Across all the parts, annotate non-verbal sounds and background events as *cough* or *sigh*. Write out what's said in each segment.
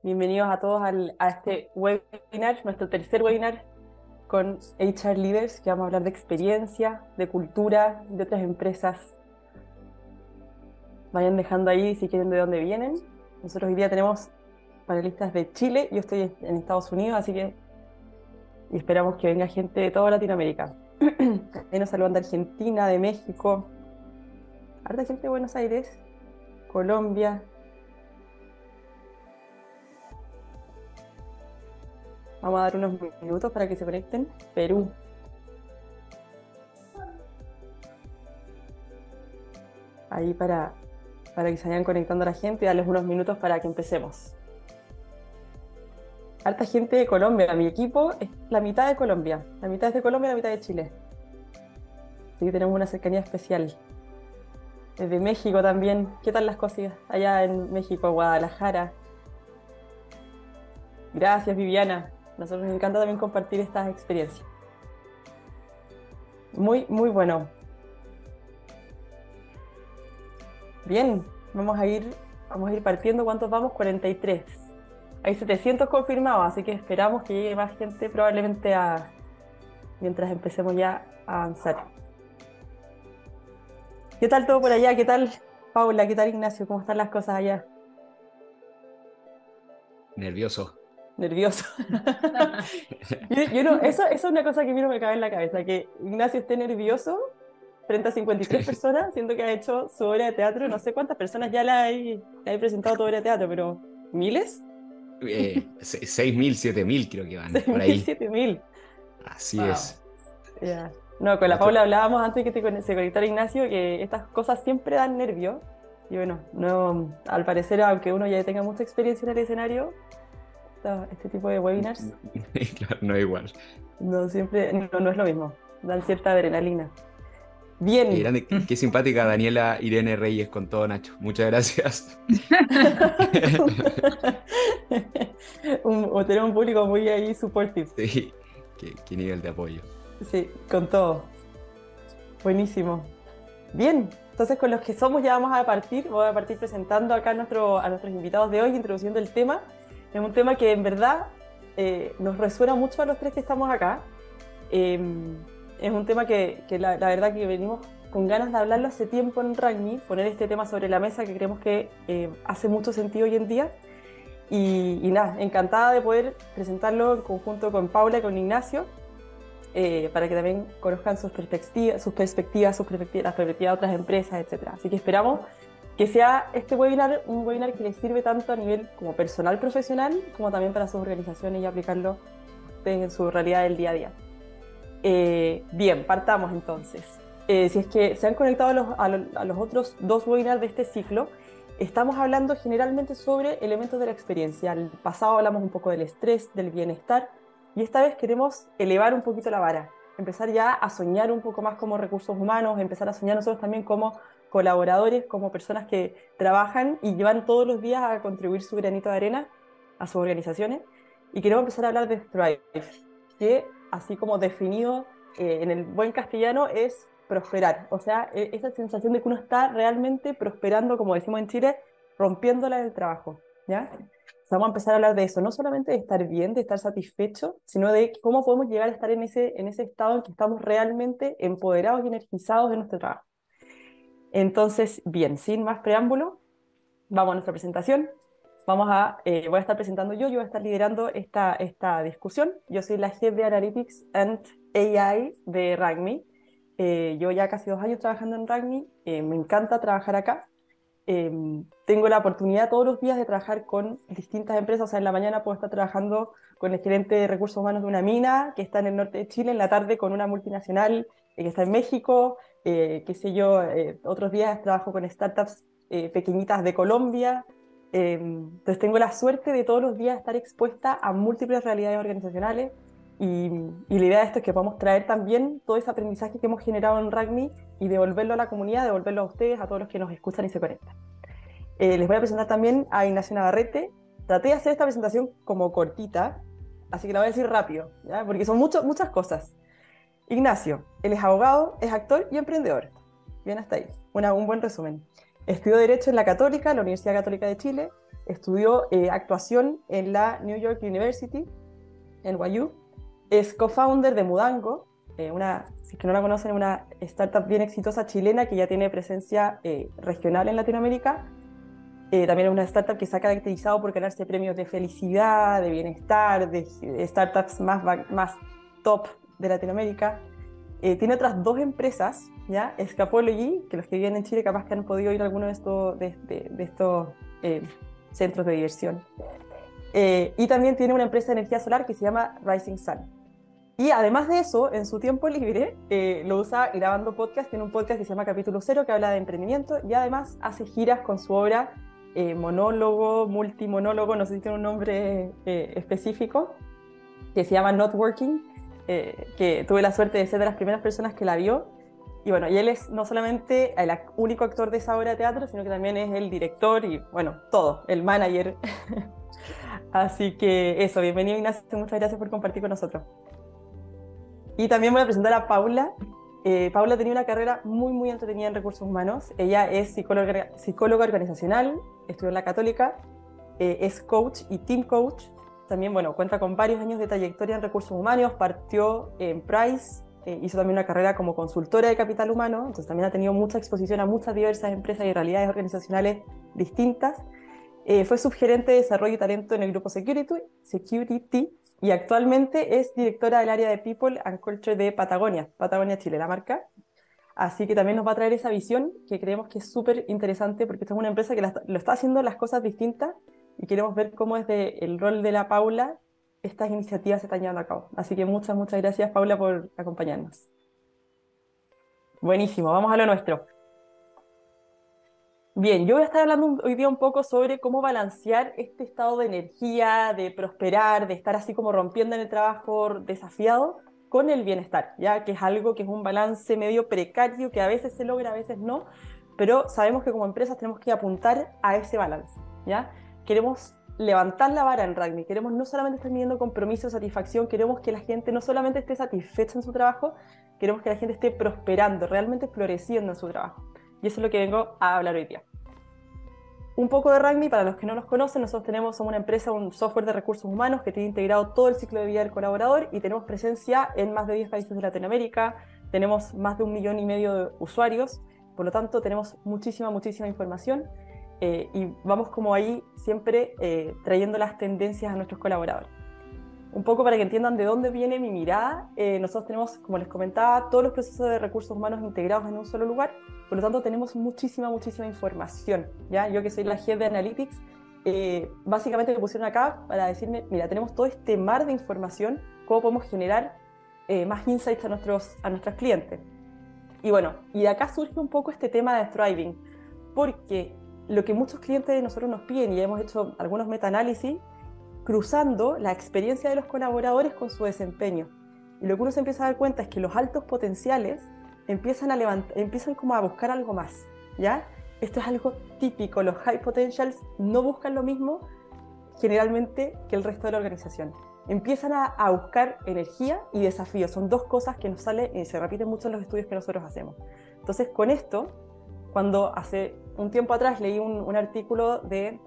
Bienvenidos a todos al, a este webinar, nuestro tercer webinar con HR Leaders, que vamos a hablar de experiencia, de cultura, de otras empresas. Vayan dejando ahí si quieren de dónde vienen. Nosotros hoy día tenemos panelistas de Chile, yo estoy en Estados Unidos, así que esperamos que venga gente de toda Latinoamérica. ahí nos saludan de Argentina, de México, harta gente de Buenos Aires, Colombia, Vamos a dar unos minutos para que se conecten. Perú. Ahí para, para que se vayan conectando a la gente darles unos minutos para que empecemos. Harta gente de Colombia. Mi equipo es la mitad de Colombia. La mitad es de Colombia y la mitad de Chile. Así que tenemos una cercanía especial. Desde México también. ¿Qué tal las cosas allá en México, Guadalajara? Gracias, Viviana. Nosotros nos encanta también compartir estas experiencias. Muy, muy bueno. Bien, vamos a ir, vamos a ir partiendo. ¿Cuántos vamos? 43. Hay 700 confirmados, así que esperamos que llegue más gente probablemente a, mientras empecemos ya a avanzar. ¿Qué tal todo por allá? ¿Qué tal Paula? ¿Qué tal Ignacio? ¿Cómo están las cosas allá? Nervioso nervioso. *laughs* yo, no, eso, eso, es una cosa que a mí no me cabe en la cabeza, que Ignacio esté nervioso frente a 53 personas, siendo que ha hecho su obra de teatro, no sé cuántas personas ya la hay, presentado tu obra de teatro, pero ¿miles? Eh, 6.000, 7.000 creo que van. *laughs* 6.000, 7.000. Así es. No, con la Paula hablábamos antes de que se conectara Ignacio que estas cosas siempre dan nervio. Y bueno, no, al parecer, aunque uno ya tenga mucha experiencia en el escenario, este tipo de webinars. *laughs* claro, no es igual. No, siempre, no, es lo mismo. Dan cierta adrenalina. Bien. Qué, simpática Daniela Irene Reyes con todo, Nacho. Muchas gracias. *laughs* un, tener un público muy ahí supportive. Sí, qué, nivel de apoyo. Sí, con todo. Buenísimo. Bien, entonces con los que somos ya vamos a partir. Voy a partir presentando acá a, nuestro, a nuestros invitados de hoy, introduciendo el tema. Es un tema que en verdad eh, nos resuena mucho a los tres que estamos acá. Em, es un tema que, la, verdad que venimos con ganas de hablarlo hace tiempo en Rugby, poner este tema sobre la mesa que creemos que eh, hace mucho sentido hoy en día. Y, nada, encantada de poder presentarlo en conjunto con Paula y con Ignacio, eh, para que también conozcan sus perspectivas, sus perspectivas, sus perspectivas, las perspectivas de otras empresas, etc. Así que esperamos que sea este webinar un webinar que les sirve tanto a nivel como personal profesional como también para sus organizaciones y aplicarlo en su realidad del día a día. Eh, bien, partamos entonces. Eh, si es que se han conectado a los, otros dos webinars de este ciclo, estamos hablando generalmente sobre elementos de la experiencia. El pasado hablamos un poco del estrés, del bienestar, y esta vez queremos elevar un poquito la vara, empezar ya a soñar un poco más como recursos humanos, empezar a soñar nosotros también como colaboradores, como personas que trabajan y llevan todos los días a contribuir su granito de arena a sus organizaciones. Y queremos empezar a hablar de Thrive, que así como definido eh, en el buen castellano es prosperar. O sea, e, esa sensación de que uno está realmente prosperando, como decimos en Chile, rompiéndola en el trabajo. ¿ya? vamos a empezar a hablar de eso, no solamente de estar bien, de estar satisfecho, sino de cómo podemos llegar a estar en ese, en ese estado en que estamos realmente empoderados y energizados en nuestro trabajo. Entonces, bien, sin más preámbulo, vamos a nuestra presentación. Vamos a, eh, voy a estar presentando yo, yo voy a estar liderando esta, esta discusión. Yo soy la jefe de Analytics and AI de Ragmi. Eh, yo ya casi dos años trabajando en Ragmi, eh, me encanta trabajar acá. tengo la oportunidad todos los días de trabajar con distintas empresas, o sea, en la mañana puedo estar trabajando con el gerente de recursos humanos de una mina que está en el norte de Chile, en la tarde con una multinacional que está en México, eh, qué sé yo, eh, otros días trabajo con startups eh, pequeñitas de Colombia. entonces tengo la suerte de todos los días estar expuesta a múltiples realidades organizacionales y, la idea de esto es que podamos traer también todo ese aprendizaje que hemos generado en Ragmi y devolverlo a la comunidad, devolverlo a ustedes, a todos los que nos escuchan y se conectan. les voy a presentar también a Ignacio Navarrete. Traté de hacer esta presentación como cortita, así que la voy a decir rápido, porque son muchas cosas. Ignacio, él es abogado, es actor y emprendedor. Bien hasta ahí, un buen resumen. Estudió Derecho en la Católica, la Universidad Católica de Chile, estudió eh, actuación en la New York University, en NYU, es co-founder de Mudango, eh, una, si es que no la conocen, una startup bien exitosa chilena que ya tiene presencia eh, regional en Latinoamérica. también es una startup que se ha caracterizado por ganarse premios de felicidad, de bienestar, de, startups más, más top de Latinoamérica. tiene otras dos empresas, ¿ya? Escapology, que los que viven en Chile capaz que han podido ir a alguno de estos, de, estos centros de diversión. y también tiene una empresa de energía solar que se llama Rising Sun. Y además de eso, en su tiempo libre, eh, lo usa grabando podcast. Tiene un podcast que se llama Capítulo Cero, que habla de emprendimiento. Y además hace giras con su obra eh, monólogo, multimonólogo, no sé si tiene un nombre eh, específico, que se llama Not Working, que tuve la suerte de ser de las primeras personas que la vio. Y bueno, y él es no solamente el único actor de esa obra de teatro, sino que también es el director y, bueno, todo, el manager. *laughs* Así que eso, bienvenido Ignacio, muchas gracias por compartir con nosotros. Y también voy a presentar a Paula. Eh, Paula tenía una carrera muy, muy entretenida en recursos humanos. Ella es psicóloga, psicóloga organizacional, estudió en la Católica, eh, es coach y team coach. También, bueno, cuenta con varios años de trayectoria en recursos humanos, partió en Price, eh, hizo también una carrera como consultora de capital humano, entonces también ha tenido mucha exposición a muchas diversas empresas y realidades organizacionales distintas. fue subgerente de desarrollo y talento en el grupo Security, Security y actualmente es directora del área de People and Culture de Patagonia, Patagonia Chile, la marca. Así que también nos va a traer esa visión que creemos que es súper interesante porque esta es una empresa que lo está haciendo las cosas distintas y queremos ver cómo desde el rol de la Paula estas iniciativas se están llevando a cabo. Así que muchas, muchas gracias Paula por acompañarnos. Buenísimo, vamos a lo nuestro. Bien, yo voy a estar hablando hoy día un poco sobre cómo balancear este estado de energía, de prosperar, de estar así como rompiendo en el trabajo desafiado con el bienestar, ya que es algo que es un balance medio precario que a veces se logra, a veces no, pero sabemos que como empresas tenemos que apuntar a ese balance, ¿ya? Queremos levantar la vara en Rugby, queremos no solamente estar midiendo compromiso, satisfacción, queremos que la gente no solamente esté satisfecha en su trabajo, queremos que la gente esté prosperando, realmente floreciendo en su trabajo. Y eso es lo que vengo a hablar hoy día. Un poco de Rugby, para los que no nos conocen, nosotros tenemos una empresa, un software de recursos humanos que tiene integrado todo el ciclo de vida del colaborador y tenemos presencia en más de 10 países de Latinoamérica, tenemos más de un millón y medio de usuarios, por lo tanto tenemos muchísima, muchísima información eh, y vamos como ahí siempre eh, trayendo las tendencias a nuestros colaboradores un poco para que entiendan de dónde viene mi mirada, eh, nosotros tenemos, como les comentaba, todos los procesos de recursos humanos integrados en un solo lugar, por lo tanto tenemos muchísima, muchísima información. ¿ya? Yo que soy la jefe de Analytics, eh, básicamente me pusieron acá para decirme, mira, tenemos todo este mar de información, ¿cómo podemos generar eh, más insights a nuestros, a nuestros clientes? Y bueno, y de acá surge un poco este tema de thriving, porque lo que muchos clientes de nosotros nos piden, y hemos hecho algunos meta-análisis, cruzando la experiencia de los colaboradores con su desempeño. Y lo que uno se empieza a dar cuenta es que los altos potenciales empiezan a levantar, empiezan como a buscar algo más, ¿ya? Esto es algo típico, los high potentials no buscan lo mismo generalmente que el resto de la organización. Empiezan a, buscar energía y desafío, son dos cosas que nos salen y se repiten mucho en los estudios que nosotros hacemos. Entonces, con esto, cuando hace un tiempo atrás leí un, un artículo de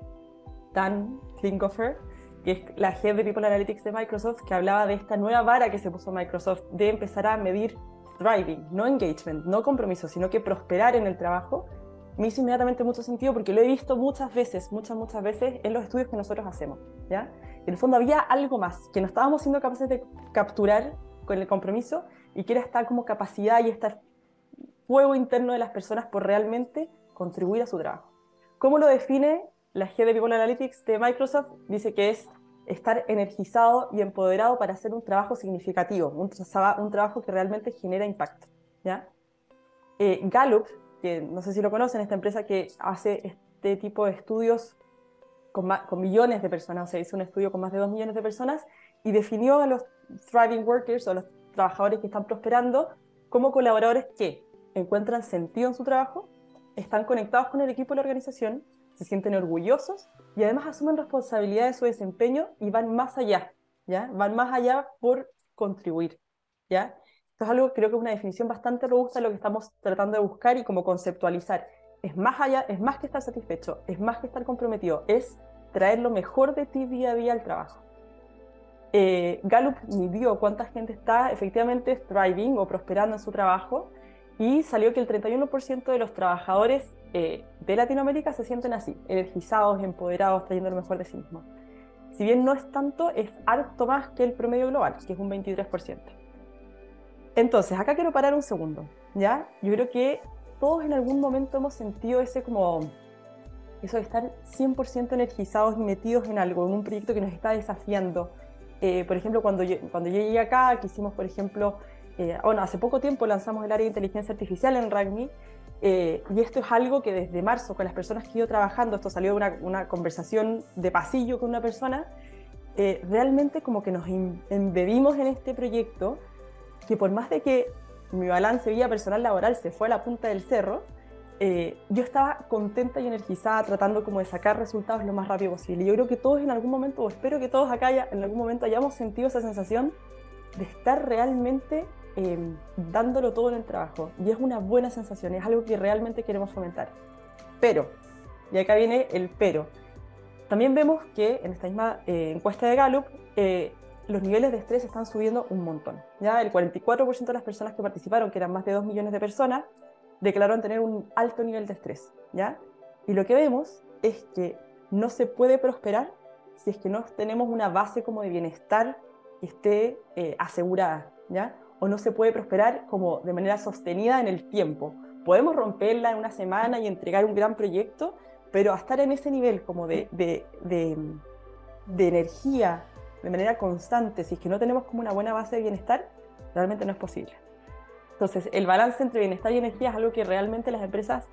Dan Klinghoffer, que es la Head de People Analytics de Microsoft, que hablaba de esta nueva vara que se puso Microsoft de empezar a medir thriving, no engagement, no compromiso, sino que prosperar en el trabajo, me hizo inmediatamente mucho sentido porque lo he visto muchas veces, muchas, muchas veces en los estudios que nosotros hacemos. ¿ya? En el fondo había algo más que no estábamos siendo capaces de capturar con el compromiso y que era esta como capacidad y este fuego interno de las personas por realmente contribuir a su trabajo. ¿Cómo lo define la G de People Analytics de Microsoft dice que es estar energizado y empoderado para hacer un trabajo significativo, un, un trabajo que realmente genera impacto. ¿ya? Eh, Gallup, que no sé si lo conocen, esta empresa que hace este tipo de estudios con, con millones de personas, o sea, hizo un estudio con más de dos millones de personas y definió a los thriving workers o los trabajadores que están prosperando como colaboradores que encuentran sentido en su trabajo, están conectados con el equipo de la organización, se sienten orgullosos y además asumen responsabilidad de su desempeño y van más allá, ¿ya? Van más allá por contribuir, ¿ya? Esto es algo, creo que es una definición bastante robusta de lo que estamos tratando de buscar y como conceptualizar. Es más allá, es más que estar satisfecho, es más que estar comprometido, es traer lo mejor de ti día a día al trabajo. Eh, Gallup midió cuánta gente está efectivamente thriving o prosperando en su trabajo y salió que el 31% de los trabajadores eh, de Latinoamérica se sienten así, energizados, empoderados, trayendo lo mejor de sí mismos. Si bien no es tanto, es harto más que el promedio global, que es un 23%. Entonces, acá quiero parar un segundo, ¿ya? Yo creo que todos en algún momento hemos sentido ese como eso de estar 100% energizados y metidos en algo, en un proyecto que nos está desafiando. Eh, por ejemplo, cuando yo, cuando yo llegué acá, que hicimos, por ejemplo, eh, bueno, hace poco tiempo lanzamos el área de inteligencia artificial en Ragmi, eh, y esto es algo que desde marzo, con las personas que ido trabajando, esto salió de una, una conversación de pasillo con una persona, realmente como que nos embebimos en este proyecto, que por más de que mi balance vida personal laboral se fue a la punta del cerro, eh, yo estaba contenta y energizada tratando como de sacar resultados lo más rápido posible. Yo creo que todos en algún momento, o espero que todos acá en algún momento hayamos sentido esa sensación de estar realmente em, dándolo todo en el trabajo. Y es una buena sensación, es algo que realmente queremos fomentar. Pero, y acá viene el pero, también vemos que en esta misma eh, encuesta de Gallup, eh, los niveles de estrés están subiendo un montón. Ya el 44% de las personas que participaron, que eran más de 2 millones de personas, declararon tener un alto nivel de estrés, ¿ya? Y lo que vemos es que no se puede prosperar si es que no tenemos una base como de bienestar que esté eh, asegurada, ¿ya? O no se puede prosperar como de manera sostenida en el tiempo. Podemos romperla en una semana y entregar un gran proyecto, pero estar en ese nivel como de, de, de, de energía de manera constante, si es que no tenemos como una buena base de bienestar, realmente no es posible. Entonces, el balance entre bienestar y energía es algo que realmente las empresas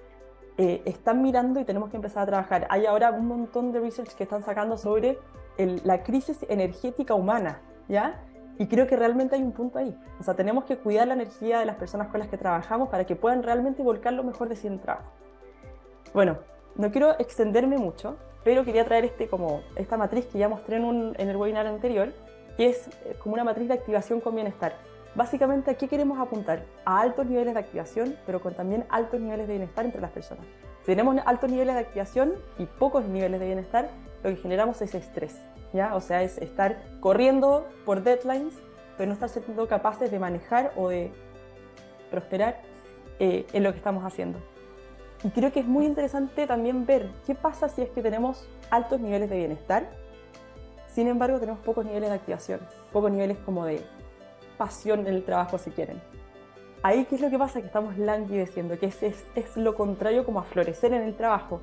eh, están mirando y tenemos que empezar a trabajar. Hay ahora un montón de research que están sacando sobre la crisis energética humana, ¿ya? Y creo que realmente hay un punto ahí. O sea, tenemos que cuidar la energía de las personas con las que trabajamos para que puedan realmente volcar lo mejor de sí en trabajo. Bueno, no quiero extenderme mucho, pero quería traer este, como, esta matriz que ya mostré en, en el webinar anterior, que es eh, como una matriz de activación con bienestar. Básicamente, ¿a qué queremos apuntar? A altos niveles de activación, pero con también altos niveles de bienestar entre las personas. Si tenemos altos niveles de activación y pocos niveles de bienestar, lo que generamos es estrés, ¿ya? O sea, es estar corriendo por deadlines, pero no estar siendo capaces de manejar o de prosperar eh, en lo que estamos haciendo. Y creo que es muy interesante también ver qué pasa si es que tenemos altos niveles de bienestar, sin embargo tenemos pocos niveles de activación, pocos niveles como de pasión en el trabajo si quieren. Ahí, ¿qué es lo que pasa? Que estamos languideciendo, que es, es, lo contrario como a florecer en el trabajo.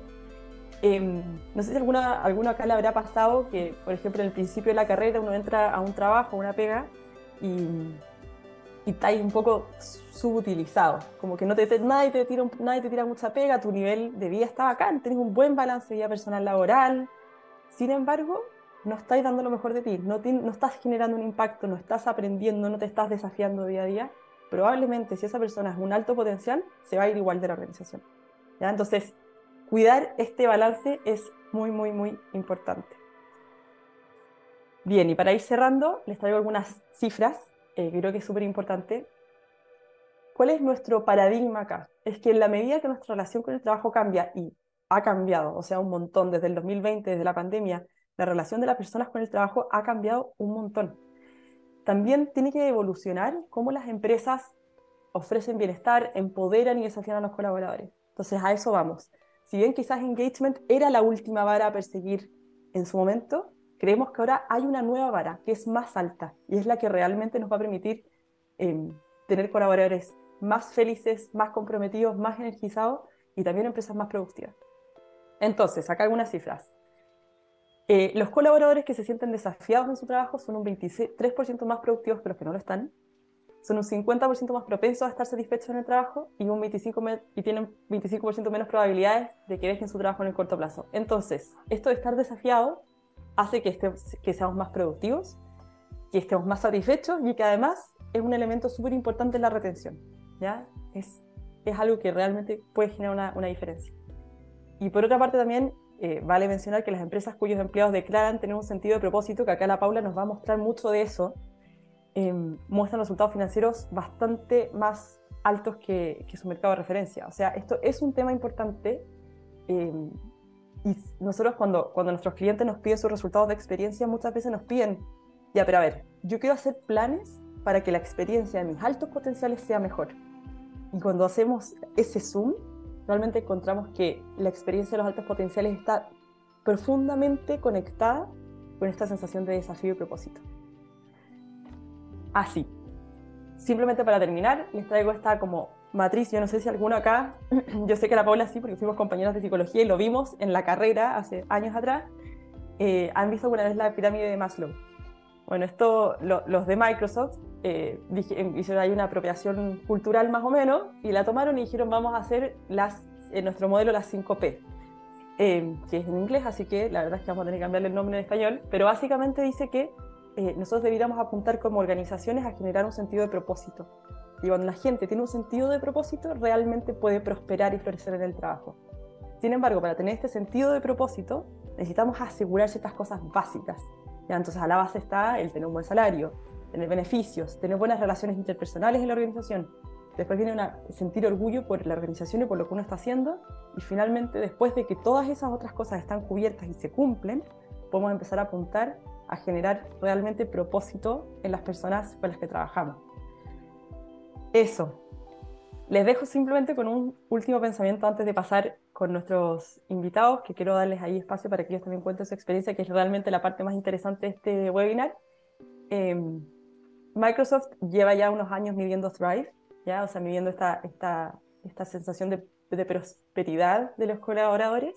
Em, no sé si alguna, alguno acá le habrá pasado que, por ejemplo, en el principio de la carrera uno entra a un trabajo, una pega, y, y un poco subutilizado. Como que no te, nadie, te tira, nadie te tira mucha pega, tu nivel de vida está bacán, tienes un buen balance de vida personal laboral. Sin embargo, no estáis dando lo mejor de ti, no, no estás generando un impacto, no estás aprendiendo, no te estás desafiando día a día, probablemente si esa persona es un alto potencial, se va a ir igual de la organización. ¿ya? Entonces, cuidar este balance es muy, muy, muy importante. Bien, y para ir cerrando, les traigo algunas cifras eh, creo que es súper importante. ¿Cuál es nuestro paradigma acá? Es que en la medida que nuestra relación con el trabajo cambia, y ha cambiado, o sea, un montón desde el 2020, desde la pandemia, la relación de las personas con el trabajo ha cambiado un montón. También tiene que evolucionar cómo las empresas ofrecen bienestar, empoderan y desafían a los colaboradores. Entonces a eso vamos. Si bien quizás engagement era la última vara a perseguir en su momento, creemos que ahora hay una nueva vara que es más alta y es la que realmente nos va a permitir em, tener colaboradores más felices, más comprometidos, más energizados y también empresas más productivas. Entonces, acá algunas cifras. Eh, los colaboradores que se sienten desafiados en su trabajo son un 23% más productivos que los que no lo están, son un 50% más propensos a estar satisfechos en el trabajo y, un 25 y tienen 25% menos probabilidades de que dejen su trabajo en el corto plazo. Entonces, esto de estar desafiado hace que, que seamos más productivos, que estemos más satisfechos y que además es un elemento súper importante en la retención. ¿ya? Es, es algo que realmente puede generar una, una diferencia. Y por otra parte también eh, vale mencionar que las empresas cuyos empleados declaran tener un sentido de propósito, que acá la Paula nos va a mostrar mucho de eso, em, muestran resultados financieros bastante más altos que, su mercado de referencia. O sea, esto es un tema importante em, y nosotros cuando, cuando nuestros clientes nos piden sus resultados de experiencia, muchas veces nos piden, ya, pero a ver, yo quiero hacer planes para que la experiencia de mis altos potenciales sea mejor. Y cuando hacemos ese zoom, realmente encontramos que la experiencia de los altos potenciales está profundamente conectada con esta sensación de desafío y propósito. Así. Simplemente para terminar, les traigo esta como matriz, yo no sé si alguno acá, *clears throat* yo sé que la Paula sí, porque fuimos compañeros de psicología y lo vimos en la carrera hace años atrás, eh, han visto alguna vez la pirámide de Maslow. Bueno, esto los de Microsoft eh, hicieron ahí una apropiación cultural más o menos y la tomaron y dijeron vamos a hacer las, en nuestro modelo las 5P, eh, que es en inglés, así que la verdad es que vamos a tener que cambiarle el nombre en español, pero básicamente dice que nosotros deberíamos apuntar como organizaciones a generar un sentido de propósito. Y cuando la gente tiene un sentido de propósito, realmente puede prosperar y florecer en el trabajo. Sin embargo, para tener este sentido de propósito, necesitamos asegurar ciertas cosas básicas. ¿ya? Entonces, a la base está el tener un buen salario, tener beneficios, tener buenas relaciones interpersonales en la organización. Después viene una, sentir orgullo por la organización y por lo que uno está haciendo. Y finalmente, después de que todas esas otras cosas están cubiertas y se cumplen, podemos empezar a apuntar a generar realmente propósito en las personas con las que trabajamos. Eso. Les dejo simplemente con un último pensamiento antes de pasar con nuestros invitados, que quiero darles ahí espacio para que ellos también cuenten su experiencia, que es realmente la parte más interesante de este webinar. Em, Microsoft lleva ya unos años midiendo Thrive, ¿ya? o sea, midiendo esta, esta, esta sensación de, de prosperidad de los colaboradores.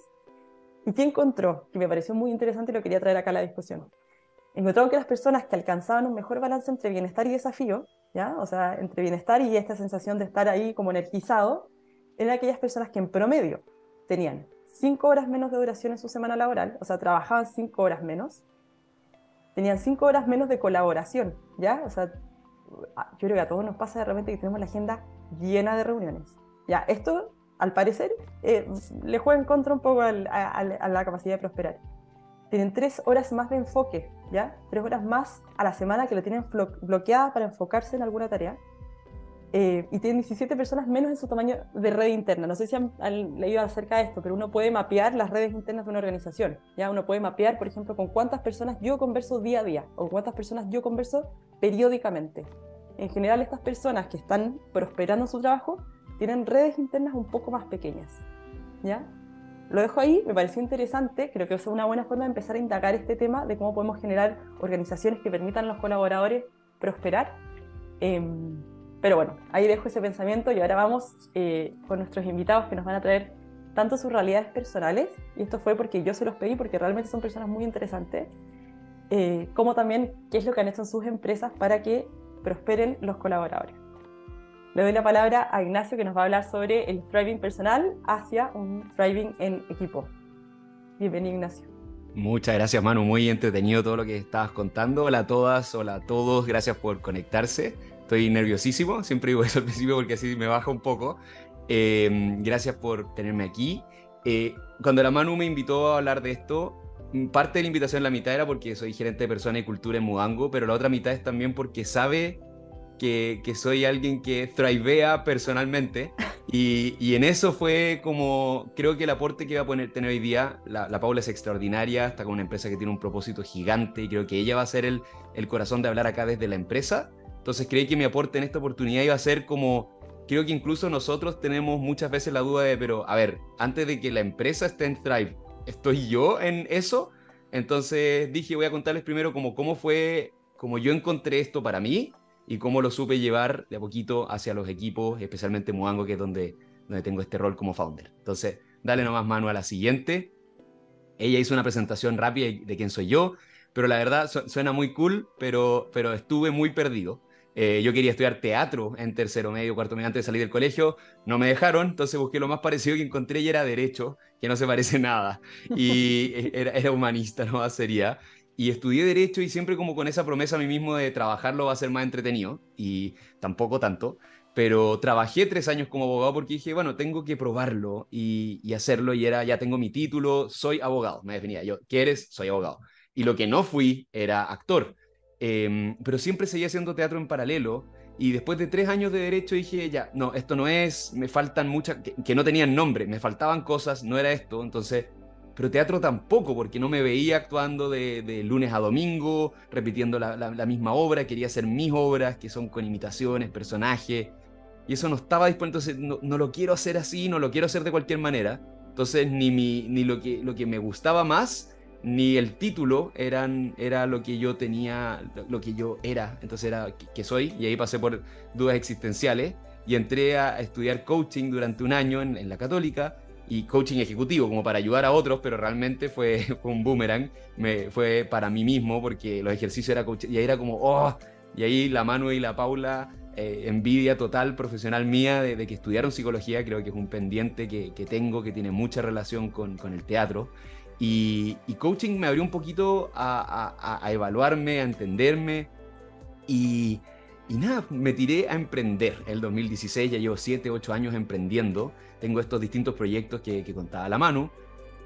¿Y qué encontró? Que me pareció muy interesante y lo quería traer acá a la discusión. Encontró que las personas que alcanzaban un mejor balance entre bienestar y desafío ¿ya? O sea, entre bienestar y esta sensación de estar ahí como energizado, eran aquellas personas que en promedio tenían cinco horas menos de duración en su semana laboral, o sea, trabajaban cinco horas menos, tenían cinco horas menos de colaboración, ¿ya? O sea, yo creo que a todos nos pasa de repente que tenemos la agenda llena de reuniones. Ya, esto, al parecer, eh, le juega en contra un poco a la capacidad de prosperar tienen tres horas más de enfoque, ¿ya? Tres horas más a la semana que lo tienen bloqueada para enfocarse en alguna tarea. Eh, y tienen 17 personas menos en su tamaño de red interna. No sé si han, leído acerca de esto, pero uno puede mapear las redes internas de una organización. ¿ya? Uno puede mapear, por ejemplo, con cuántas personas yo converso día a día o cuántas personas yo converso periódicamente. En general, estas personas que están prosperando en su trabajo tienen redes internas un poco más pequeñas. ¿ya? Lo dejo ahí, me pareció interesante, creo que es una buena forma de empezar a indagar este tema de cómo podemos generar organizaciones que permitan a los colaboradores prosperar. Em, pero bueno, ahí dejo ese pensamiento y ahora vamos eh, con nuestros invitados que nos van a traer tanto sus realidades personales, y esto fue porque yo se los pedí porque realmente son personas muy interesantes, eh, como también qué es lo que han hecho en sus empresas para que prosperen los colaboradores. Le doy la palabra a Ignacio que nos va a hablar sobre el thriving personal hacia un thriving en equipo. Bienvenido, Ignacio. Muchas gracias, Manu. Muy entretenido todo lo que estabas contando. Hola a todas, hola a todos. Gracias por conectarse. Estoy nerviosísimo. Siempre digo eso al principio porque así me baja un poco. Em, gracias por tenerme aquí. Eh, cuando la Manu me invitó a hablar de esto, parte de la invitación, la mitad era porque soy gerente de persona y cultura en Mudango, pero la otra mitad es también porque sabe que, soy alguien que thrivea personalmente y, y, en eso fue como, creo que el aporte que va a poner, tener hoy día, la, Paula es extraordinaria, está con una empresa que tiene un propósito gigante y creo que ella va a ser el, el corazón de hablar acá desde la empresa. Entonces creí que mi aporte en esta oportunidad iba a ser como, creo que incluso nosotros tenemos muchas veces la duda de, pero a ver, antes de que la empresa esté en Thrive, ¿estoy yo en eso? Entonces dije, voy a contarles primero como cómo fue, como yo encontré esto para mí y cómo lo supe llevar de a poquito hacia los equipos, especialmente Muango, que es donde, donde tengo este rol como founder. Entonces, dale nomás mano a la siguiente. Ella hizo una presentación rápida de quién soy yo, pero la verdad suena muy cool, pero, pero estuve muy perdido. Eh, yo quería estudiar teatro en tercero medio, cuarto medio antes de salir del colegio, no me dejaron, entonces busqué lo más parecido que encontré y era derecho, que no se parece *laughs* nada, y era, era humanista, no sería y estudié derecho y siempre como con esa promesa a mí mismo de trabajarlo va a ser más entretenido y tampoco tanto, pero trabajé tres años como abogado porque dije, bueno, tengo que probarlo y, hacerlo y era, ya tengo mi título, soy abogado, me definía yo, ¿qué eres? Soy abogado. Y lo que no fui era actor, em, pero siempre seguía haciendo teatro en paralelo y después de tres años de derecho dije, ya, no, esto no es, me faltan muchas, que, que no tenían nombre, me faltaban cosas, no era esto, entonces pero teatro tampoco, porque no me veía actuando de, lunes a domingo, repitiendo la, misma obra, quería hacer mis obras, que son con imitaciones, personajes, y eso no estaba dispuesto, entonces no, lo quiero hacer así, no lo quiero hacer de cualquier manera, entonces ni, mi, ni lo, que, lo que me gustaba más, ni el título eran, era lo que yo tenía, lo que yo era, entonces era que soy, y ahí pasé por dudas existenciales, y entré a estudiar coaching durante un año en, la católica, y coaching ejecutivo, como para ayudar a otros, pero realmente *laughs* fue, un boomerang, me, fue para mí mismo, porque los ejercicios era coaching, y ahí era como, oh, y ahí la Manu y la Paula, eh, envidia total profesional mía de, que estudiaron psicología, creo que es un pendiente que, tengo, que tiene mucha relación con, con el teatro. Y, coaching me abrió un poquito a, evaluarme, a entenderme y, nada, me tiré a emprender. El 2016 ya llevo 7, 8 años emprendiendo. Tengo estos distintos proyectos que, contaba a la mano,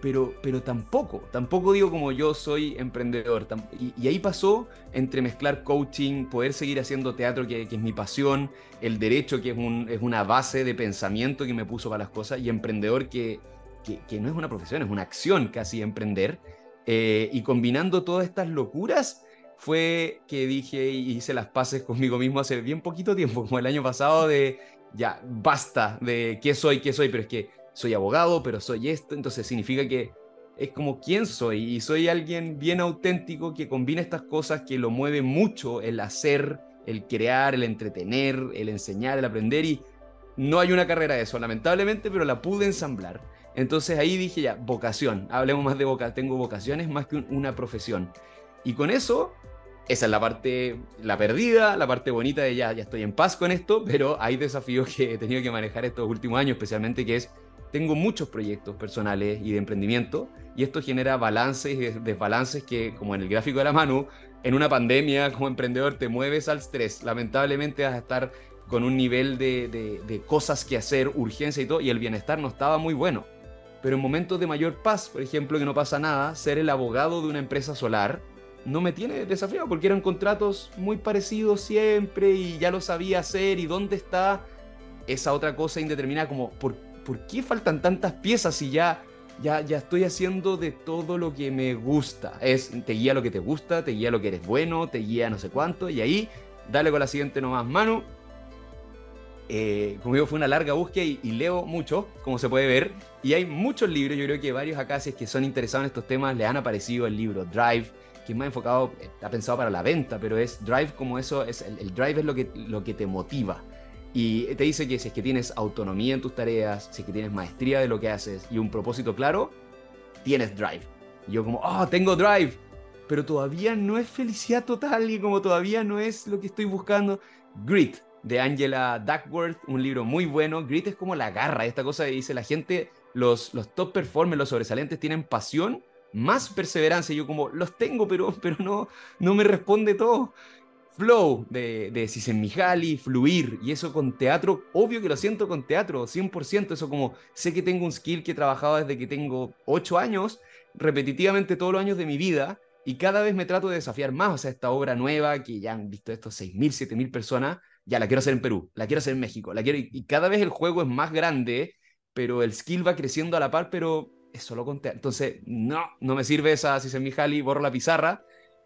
pero, pero tampoco, tampoco digo como yo soy emprendedor. Y, ahí pasó entre mezclar coaching, poder seguir haciendo teatro, que, es mi pasión, el derecho, que es, un, es una base de pensamiento que me puso para las cosas, y emprendedor, que que, no es una profesión, es una acción casi emprender. Eh, y combinando todas estas locuras, fue que dije y hice las paces conmigo mismo hace bien poquito tiempo, como el año pasado, de ya, basta de qué soy, qué soy, pero es que soy abogado, pero soy esto, entonces significa que es como quién soy y soy alguien bien auténtico que combina estas cosas que lo mueve mucho el hacer, el crear, el entretener, el enseñar, el aprender y no hay una carrera de eso, lamentablemente, pero la pude ensamblar. Entonces ahí dije ya, vocación, hablemos más de vocación, tengo vocaciones más que una profesión. Y con eso, esa es la parte, la perdida, la parte bonita de ya, ya estoy en paz con esto, pero hay desafíos que he tenido que manejar estos últimos años, especialmente que es, tengo muchos proyectos personales y de emprendimiento, y esto genera balances y desbalances que, como en el gráfico de la mano, en una pandemia como emprendedor te mueves al estrés. Lamentablemente vas a estar con un nivel de, de cosas que hacer, urgencia y todo, y el bienestar no estaba muy bueno pero en momentos de mayor paz, por ejemplo, que no pasa nada, ser el abogado de una empresa solar no me tiene desafiado porque eran contratos muy parecidos siempre y ya lo sabía hacer y dónde está esa otra cosa indeterminada como ¿por, ¿por qué faltan tantas piezas si ya, ya, ya estoy haciendo de todo lo que me gusta? Es, te guía lo que te gusta, te guía lo que eres bueno, te guía no sé cuánto y ahí dale con la siguiente nomás mano eh, como digo, fue una larga búsqueda y, leo mucho, como se puede ver. Y hay muchos libros, yo creo que varios acá, si es que son interesados en estos temas, le han aparecido el libro Drive, que es más enfocado, está pensado para la venta, pero es Drive como eso, es el, Drive es lo que, lo que te motiva. Y te dice que si es que tienes autonomía en tus tareas, si es que tienes maestría de lo que haces y un propósito claro, tienes Drive. Y yo como, oh, tengo Drive, pero todavía no es felicidad total y como todavía no es lo que estoy buscando. Grit, de Angela Duckworth, un libro muy bueno. Grit es como la garra, esta cosa que dice la gente, los, los top performers, los sobresalientes tienen pasión más perseverancia. yo como, los tengo, pero, *laughs* pero no, no me responde todo. Flow de, de Csikszentmihalyi, fluir, y eso con teatro, obvio que lo siento con teatro, 100%, eso como, sé que tengo un skill que he trabajado desde que tengo 8 años, repetitivamente todos los años de mi vida, y cada vez me trato de desafiar más, o sea, esta obra nueva que ya han visto estos 6.000, 7.000 personas, ya la quiero hacer en Perú, la quiero hacer en México, la quiero y cada vez el juego es más grande, pero el skill va creciendo a la par, pero es solo con Entonces, no, no me sirve esa, si se me jali, borro la pizarra.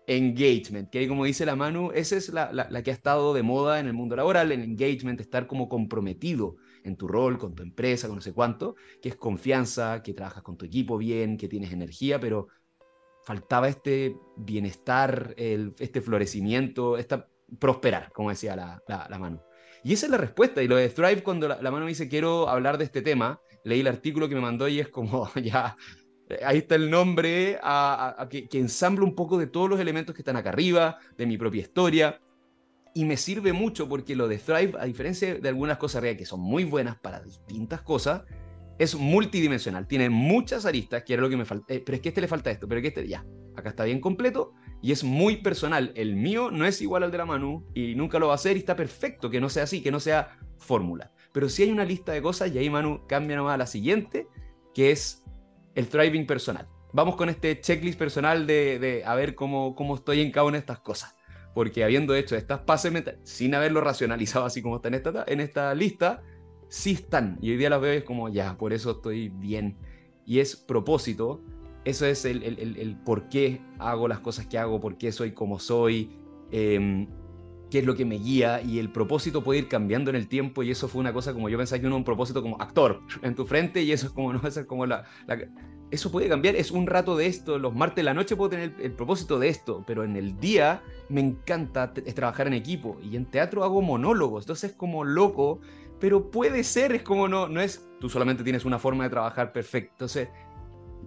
Engagement, que ahí como dice la Manu, esa es la, la, que ha estado de moda en el mundo laboral, el engagement, estar como comprometido en tu rol, con tu empresa, con no sé cuánto, que es confianza, que trabajas con tu equipo bien, que tienes energía, pero faltaba este bienestar, el, este florecimiento, esta prosperar, como decía la, la, mano. Y esa es la respuesta. Y lo de Thrive, cuando la, mano me dice quiero hablar de este tema, leí el artículo que me mandó y es como, *laughs* ya, ahí está el nombre, que, que ensambla un poco de todos los elementos que están acá arriba, de mi propia historia. Y me sirve mucho porque lo de Thrive, a diferencia de algunas cosas que son muy buenas para distintas cosas, es multidimensional. Tiene muchas aristas, que era lo que me falta. Eh, pero es que este le falta esto, pero que este ya. Acá está bien completo y es muy personal. El mío no es igual al de la Manu y nunca lo va a ser y está perfecto que no sea así, que no sea fórmula. Pero si hay una lista de cosas y ahí Manu cambia nomás a la siguiente, que es el thriving personal. Vamos con este checklist personal de, a ver cómo, cómo estoy en cada una de estas cosas. Porque habiendo hecho estas pases mentales, sin haberlo racionalizado así como está en esta, en esta lista, sí están. Y hoy día las veo es como, ya, por eso estoy bien. Y es propósito, eso es el, el, por qué hago las cosas que hago, por qué soy como soy, em, qué es lo que me guía y el propósito puede ir cambiando en el tiempo y eso fue una cosa como yo pensaba que uno un propósito como actor *laughs* en tu frente y eso es como *laughs* no ser como la, eso puede cambiar, es un rato de esto, los martes de la noche puedo tener el, propósito de esto, pero en el día me encanta trabajar en equipo y en teatro hago monólogos, entonces es como loco, pero puede ser, es como no, no es, tú solamente tienes una forma de trabajar perfecta, entonces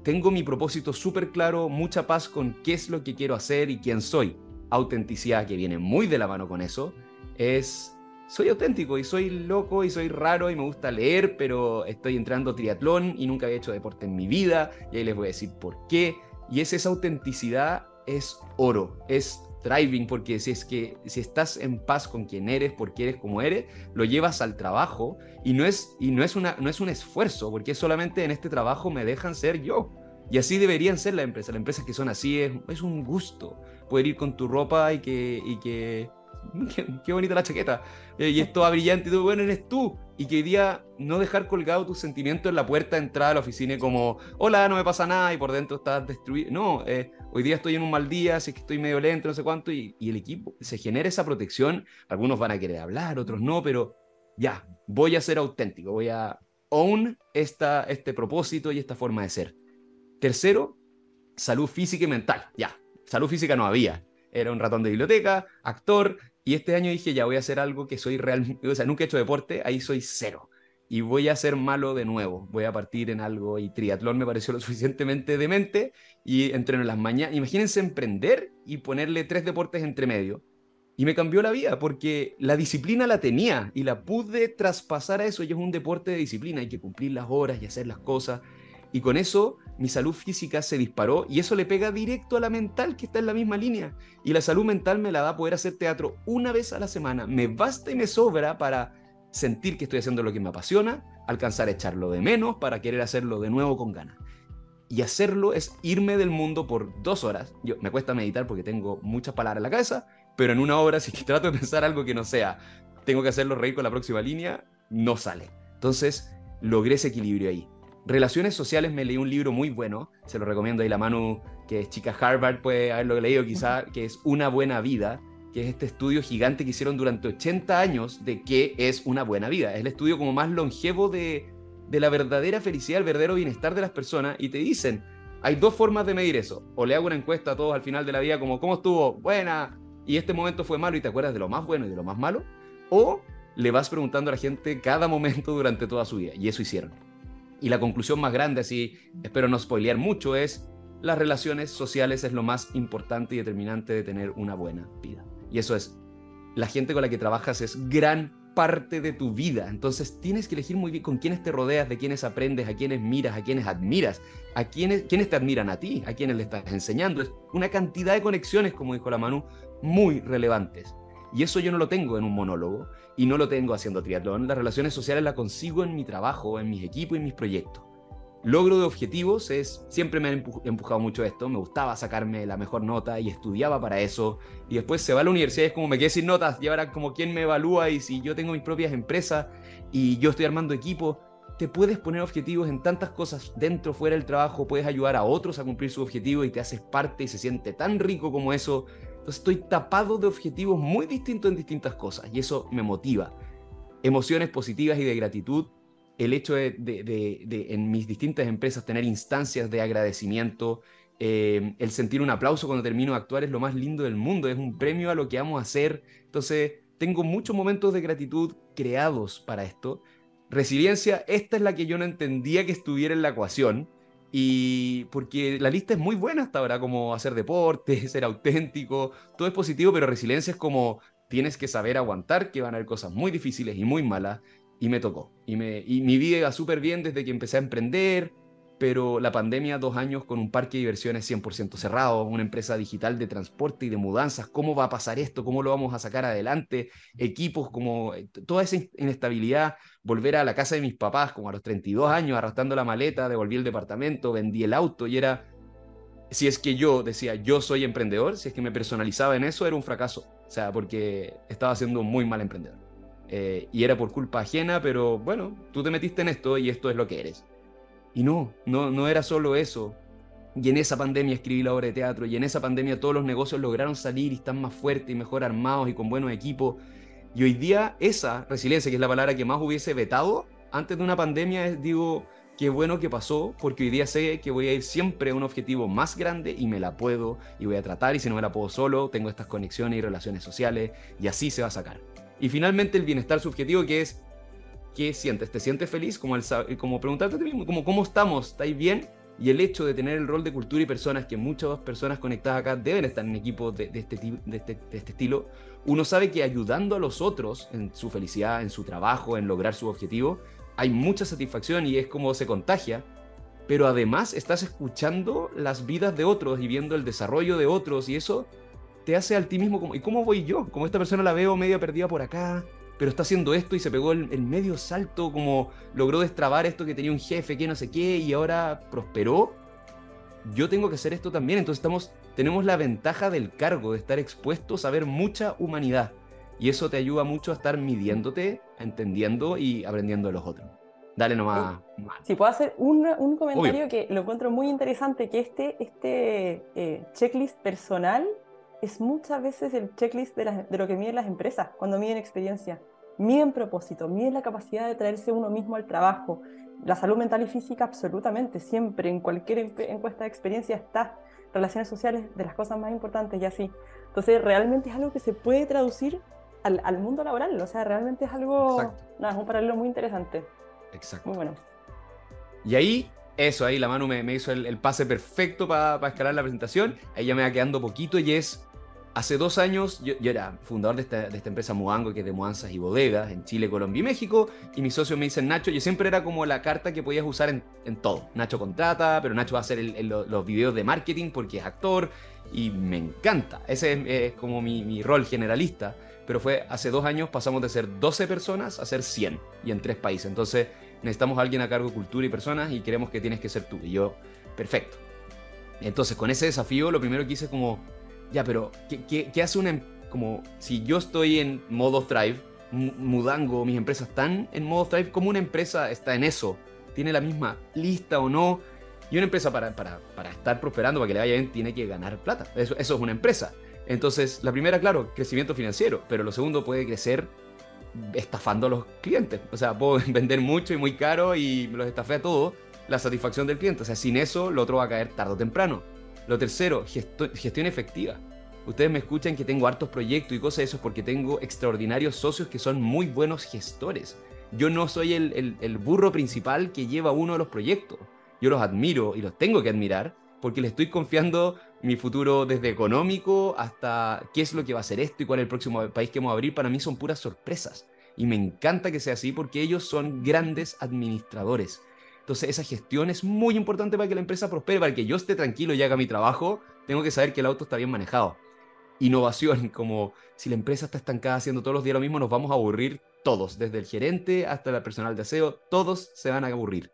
tengo mi propósito súper claro, mucha paz con qué es lo que quiero hacer y quién soy. Autenticidad, que viene muy de la mano con eso, es soy auténtico y soy loco y soy raro y me gusta leer, pero estoy entrando triatlón y nunca había hecho deporte en mi vida y ahí les voy a decir por qué. Y es esa autenticidad es oro, es driving, porque si es que si estás en paz con quien eres, porque eres como eres, lo llevas al trabajo y no es, y no es, una, no es un esfuerzo, porque solamente en este trabajo me dejan ser yo. Y así deberían ser las empresas. Las empresas que son así es, es un gusto poder ir con tu ropa y que, y que *laughs* qué, bonita la chaqueta. Eh, y es toda brillante y tú, bueno, eres tú. Y que hoy día no dejar colgado tus sentimientos en la puerta de entrada a la oficina como, hola, no me pasa nada y por dentro estás destruido. No, eh, hoy día estoy en un mal día, sé que estoy medio lento, no sé cuánto, y, y el equipo se genera esa protección. Algunos van a querer hablar, otros no, pero ya, voy a ser auténtico, voy a own esta, este propósito y esta forma de ser. Tercero, salud física y mental. Ya, salud física no había. Era un ratón de biblioteca, actor, y este año dije, ya voy a hacer algo que soy realmente, o sea, nunca he hecho deporte, ahí soy cero. Y voy a ser malo de nuevo. Voy a partir en algo y triatlón me pareció lo *laughs* suficientemente demente y entreno en las mañanas. Imagínense emprender y ponerle tres deportes entre medio. Y me cambió la vida porque la disciplina la tenía y la pude traspasar a eso. Y es un deporte de disciplina, hay que cumplir las horas y hacer las cosas. Y con eso mi salud física se disparó y eso le pega directo a la mental que está en la misma línea. Y la salud mental me la da poder hacer teatro una vez a la semana. Me basta y me sobra para sentir que estoy haciendo lo que me apasiona, alcanzar a echarlo de menos para querer hacerlo de nuevo con ganas. Y hacerlo es irme del mundo por dos horas. Yo me cuesta meditar porque tengo muchas palabras en la cabeza, pero en una hora si trato de pensar algo que no sea, tengo que hacerlo reír con la próxima línea, no sale. Entonces logré ese equilibrio ahí. Relaciones sociales me leí un libro muy bueno, se lo recomiendo ahí la mano que es chica Harvard, puede haberlo leído quizá, que es Una buena vida, que es este estudio gigante que hicieron durante 80 años de qué es una buena vida. Es el estudio como más longevo de, de la verdadera felicidad, el verdadero bienestar de las personas y te dicen, hay dos formas de medir eso. O le hago una encuesta a todos al final de la vida como, ¿cómo estuvo? Buena. Y este momento fue malo y te acuerdas de lo más bueno y de lo más malo. O le vas preguntando a la gente cada momento durante toda su vida. Y eso hicieron. Y la conclusión más grande, así espero no spoilear mucho, es las relaciones sociales es lo más importante y determinante de tener una buena vida. Y eso es, la gente con la que trabajas es gran parte de tu vida. Entonces tienes que elegir muy bien con quiénes te rodeas, de quiénes aprendes, a quiénes miras, a quiénes admiras, a quiénes, quiénes te admiran a ti, a quiénes le estás enseñando. Es una cantidad de conexiones, como dijo la Manu, muy relevantes. Y eso yo no lo tengo en un monólogo y no lo tengo haciendo triatlón. Las relaciones sociales las consigo en mi trabajo, en mis equipos y en mis proyectos. Logro de objetivos es, siempre me ha empujado mucho esto, me gustaba sacarme la mejor nota y estudiaba para eso. Y después se va a la universidad y es como me quedé sin notas y ahora como quién me evalúa y si yo tengo mis propias empresas y yo estoy armando equipos, te puedes poner objetivos en tantas cosas dentro, fuera del trabajo, puedes ayudar a otros a cumplir su objetivo y te haces parte y se siente tan rico como eso entonces estoy tapado de objetivos muy distintos en distintas cosas y eso me motiva. Emociones positivas y de gratitud. El hecho de, en mis distintas empresas tener instancias de agradecimiento, eh, el sentir un aplauso cuando termino de actuar es lo más lindo del mundo, es un premio a lo que vamos a hacer. Entonces tengo muchos momentos de gratitud creados para esto. Resiliencia, esta es la que yo no entendía que estuviera en la ecuación y porque la lista es muy buena hasta ahora, como hacer deporte, *laughs* ser auténtico, todo es positivo, pero resiliencia es como tienes que saber aguantar que van a haber cosas muy difíciles y muy malas. Y me tocó. Y, me, y mi vida iba súper bien desde que empecé a emprender, pero la pandemia, dos años con un parque de diversiones 100% cerrado, una empresa digital de transporte y de mudanzas, ¿cómo va a pasar esto? ¿Cómo lo vamos a sacar adelante? Equipos, como eh, toda esa inestabilidad, volver a la casa de mis papás, como a los 32 años, arrastrando la maleta, devolví el departamento, vendí el auto y era, si es que yo decía, yo soy emprendedor, si es que me personalizaba en eso, era un fracaso, o sea, porque estaba siendo muy mal emprendedor. Eh, y era por culpa ajena, pero bueno, tú te metiste en esto y esto es lo que eres. Y no, no, no era solo eso. y en esa pandemia escribí la obra de teatro, y en esa pandemia todos los negocios lograron salir y están más fuertes y mejor armados y con buenos equipos. Y hoy día esa resiliencia, que es la palabra que más hubiese vetado antes de una pandemia, es, digo, qué bueno que pasó, porque hoy día sé que voy a ir siempre a un objetivo más grande y me la puedo, y voy a tratar, y si no me la puedo solo, tengo estas conexiones y relaciones sociales, y así se va a sacar. Y finalmente el bienestar subjetivo, que es, ¿qué sientes? ¿Te sientes feliz? Como, el, como preguntarte a ti mismo, como, ¿cómo estamos? ¿Estáis bien? y el hecho de tener el rol de cultura y personas, que muchas personas conectadas acá deben estar en equipos de, este, de, este, de, este, estilo, uno sabe que ayudando a los otros en su felicidad, en su trabajo, en lograr su objetivo, hay mucha satisfacción y es como se contagia, pero además estás escuchando las vidas de otros y viendo el desarrollo de otros y eso te hace al ti mismo como, ¿y cómo voy yo? Como esta persona la veo medio perdida por acá, pero está haciendo esto y se pegó el, medio salto, como logró destrabar esto que tenía un jefe, que no sé qué, y ahora prosperó. Yo tengo que hacer esto también, entonces estamos, tenemos la ventaja del cargo, de estar expuestos a ver mucha humanidad. Y eso te ayuda mucho a estar midiéndote, entendiendo y aprendiendo de los otros. Dale nomás. Si puedo hacer un, un comentario que lo encuentro muy interesante, que este, este eh, checklist personal es muchas veces el checklist de, de, lo que miden las empresas cuando miden experiencia. Miden propósito, miden la capacidad de traerse uno mismo al trabajo. La salud mental y física absolutamente, siempre, en cualquier encuesta de experiencia está. Relaciones sociales, de las cosas más importantes y así. Entonces, realmente es algo que se puede traducir al, al mundo laboral. O sea, realmente es algo, nada, es un paralelo muy interesante. Exacto. Muy bueno. Y ahí eso, ahí la mano me, me hizo el, el, pase perfecto para escalar la presentación. Ahí ya me va quedando poquito y es Hace dos años yo, era fundador de esta, empresa Muango, que es de muanzas y bodegas en Chile, Colombia y México, y mis socios me dicen, Nacho, yo siempre era como la carta que podías usar en, todo. Nacho contrata, pero Nacho va a hacer los videos de marketing porque es actor, y me encanta. Ese es, como mi, rol generalista, pero fue hace dos años pasamos de ser 12 personas a ser 100, y en tres países. Entonces necesitamos a alguien a cargo de cultura y personas, y queremos que tienes que ser tú. Y yo, perfecto. Entonces con ese desafío lo primero que hice como ya, pero ¿qué, qué, hace una... Em-, como si yo estoy en modo Thrive, Mudango, mis empresas están en modo Thrive, como una empresa está en eso? ¿Tiene la misma lista o no? Y una empresa para, para, para estar prosperando, para que le vaya bien, tiene que ganar plata. Eso, eso es una empresa. Entonces, la primera, claro, crecimiento financiero, pero lo segundo puede crecer estafando a los clientes. O sea, puedo *laughs* vender mucho y muy caro y los estafé a todos, la satisfacción del cliente. O sea, sin eso, lo otro va a caer tarde o temprano. Lo tercero, gestión efectiva. Ustedes me escuchan que tengo hartos proyectos y cosas eso porque tengo extraordinarios socios que son muy buenos gestores. Yo no soy el, burro principal que lleva uno de los proyectos. Yo los admiro y los tengo que admirar porque les estoy confiando mi futuro desde económico hasta qué es lo que va a ser esto y cuál es el próximo país que vamos a abrir. Para mí son puras sorpresas. Y me encanta que sea así porque ellos son grandes administradores. Entonces esa gestión es muy importante para que la empresa prospere, para que yo esté tranquilo y haga mi trabajo, tengo que saber que el auto está bien manejado. Innovación, *laughs* como si la empresa está estancada haciendo todos los días lo mismo, nos vamos a aburrir todos, desde el gerente hasta el personal de aseo, todos se van a aburrir.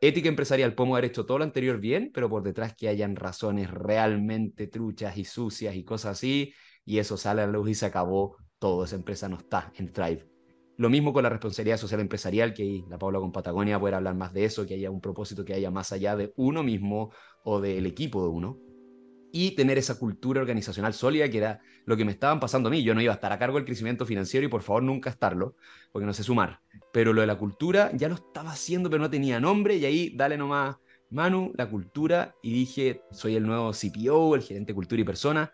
Ética empresarial, podemos haber hecho todo lo anterior bien, pero por detrás que hayan razones realmente truchas y sucias y cosas así, y eso sale a la luz y se acabó todo, esa empresa no está en Thrive. Lo mismo con la responsabilidad social empresarial, que la Paula con Patagonia puede hablar más de eso, que haya un propósito que haya más allá de uno mismo o del equipo de uno. Y tener esa cultura organizacional sólida, que era lo que me estaban pasando a mí. Yo no iba a estar a cargo del crecimiento financiero y por favor nunca estarlo, porque no sé sumar. Pero lo de la cultura ya lo estaba haciendo, pero no tenía nombre. Y ahí, dale nomás, Manu, la cultura. Y dije, soy el nuevo CPO, el gerente cultura y persona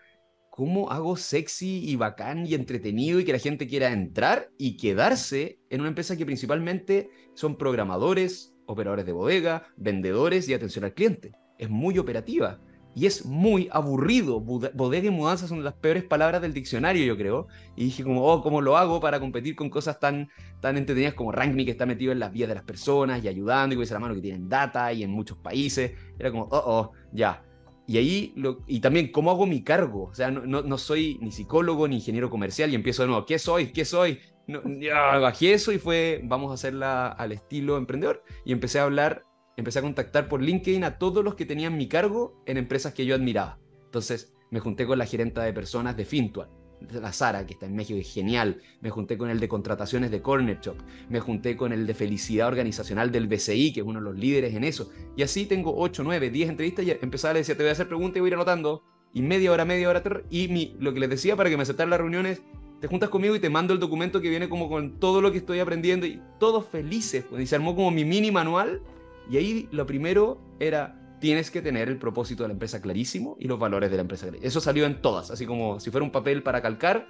¿cómo hago sexy y bacán y entretenido y que la gente quiera entrar y quedarse en una empresa que principalmente son programadores, operadores de bodega, vendedores y atención al cliente? Es muy operativa y es muy aburrido. Bodega y mudanza son las peores palabras del diccionario, yo creo. Y dije como, oh, ¿cómo lo hago para competir con cosas tan, tan entretenidas como RankMe, que está metido en las vías de las personas y ayudando, y con esa mano que tienen data y en muchos países? Era como, oh, oh, ya y ahí, y también, ¿cómo hago mi cargo? O sea, no, no, soy ni psicólogo ni ingeniero comercial y empiezo de nuevo, ¿qué soy? ¿Qué soy? No, ya, bajé eso y fue, vamos a hacerla al estilo emprendedor. Y empecé a hablar, empecé a contactar por LinkedIn a todos los que tenían mi cargo en empresas que yo admiraba. Entonces, me junté con la gerenta de personas de Fintual, la Sara, que está en México, es genial. Me junté con el de contrataciones de Corner Shop. Me junté con el de felicidad organizacional del BCI, que es uno de los líderes en eso. Y así tengo 8, 9, 10 entrevistas y empezaba a decir, te voy a hacer preguntas y voy a ir anotando. Y media hora, media hora, y mi, lo que les decía para que me aceptaran las reuniones, te juntas conmigo y te mando el documento que viene como con todo lo que estoy aprendiendo y todos felices. Pues, y se armó como mi mini manual. Y ahí lo primero era tienes que tener el propósito de la empresa clarísimo y los valores de la empresa. Eso salió en todas, así como si fuera un papel para calcar,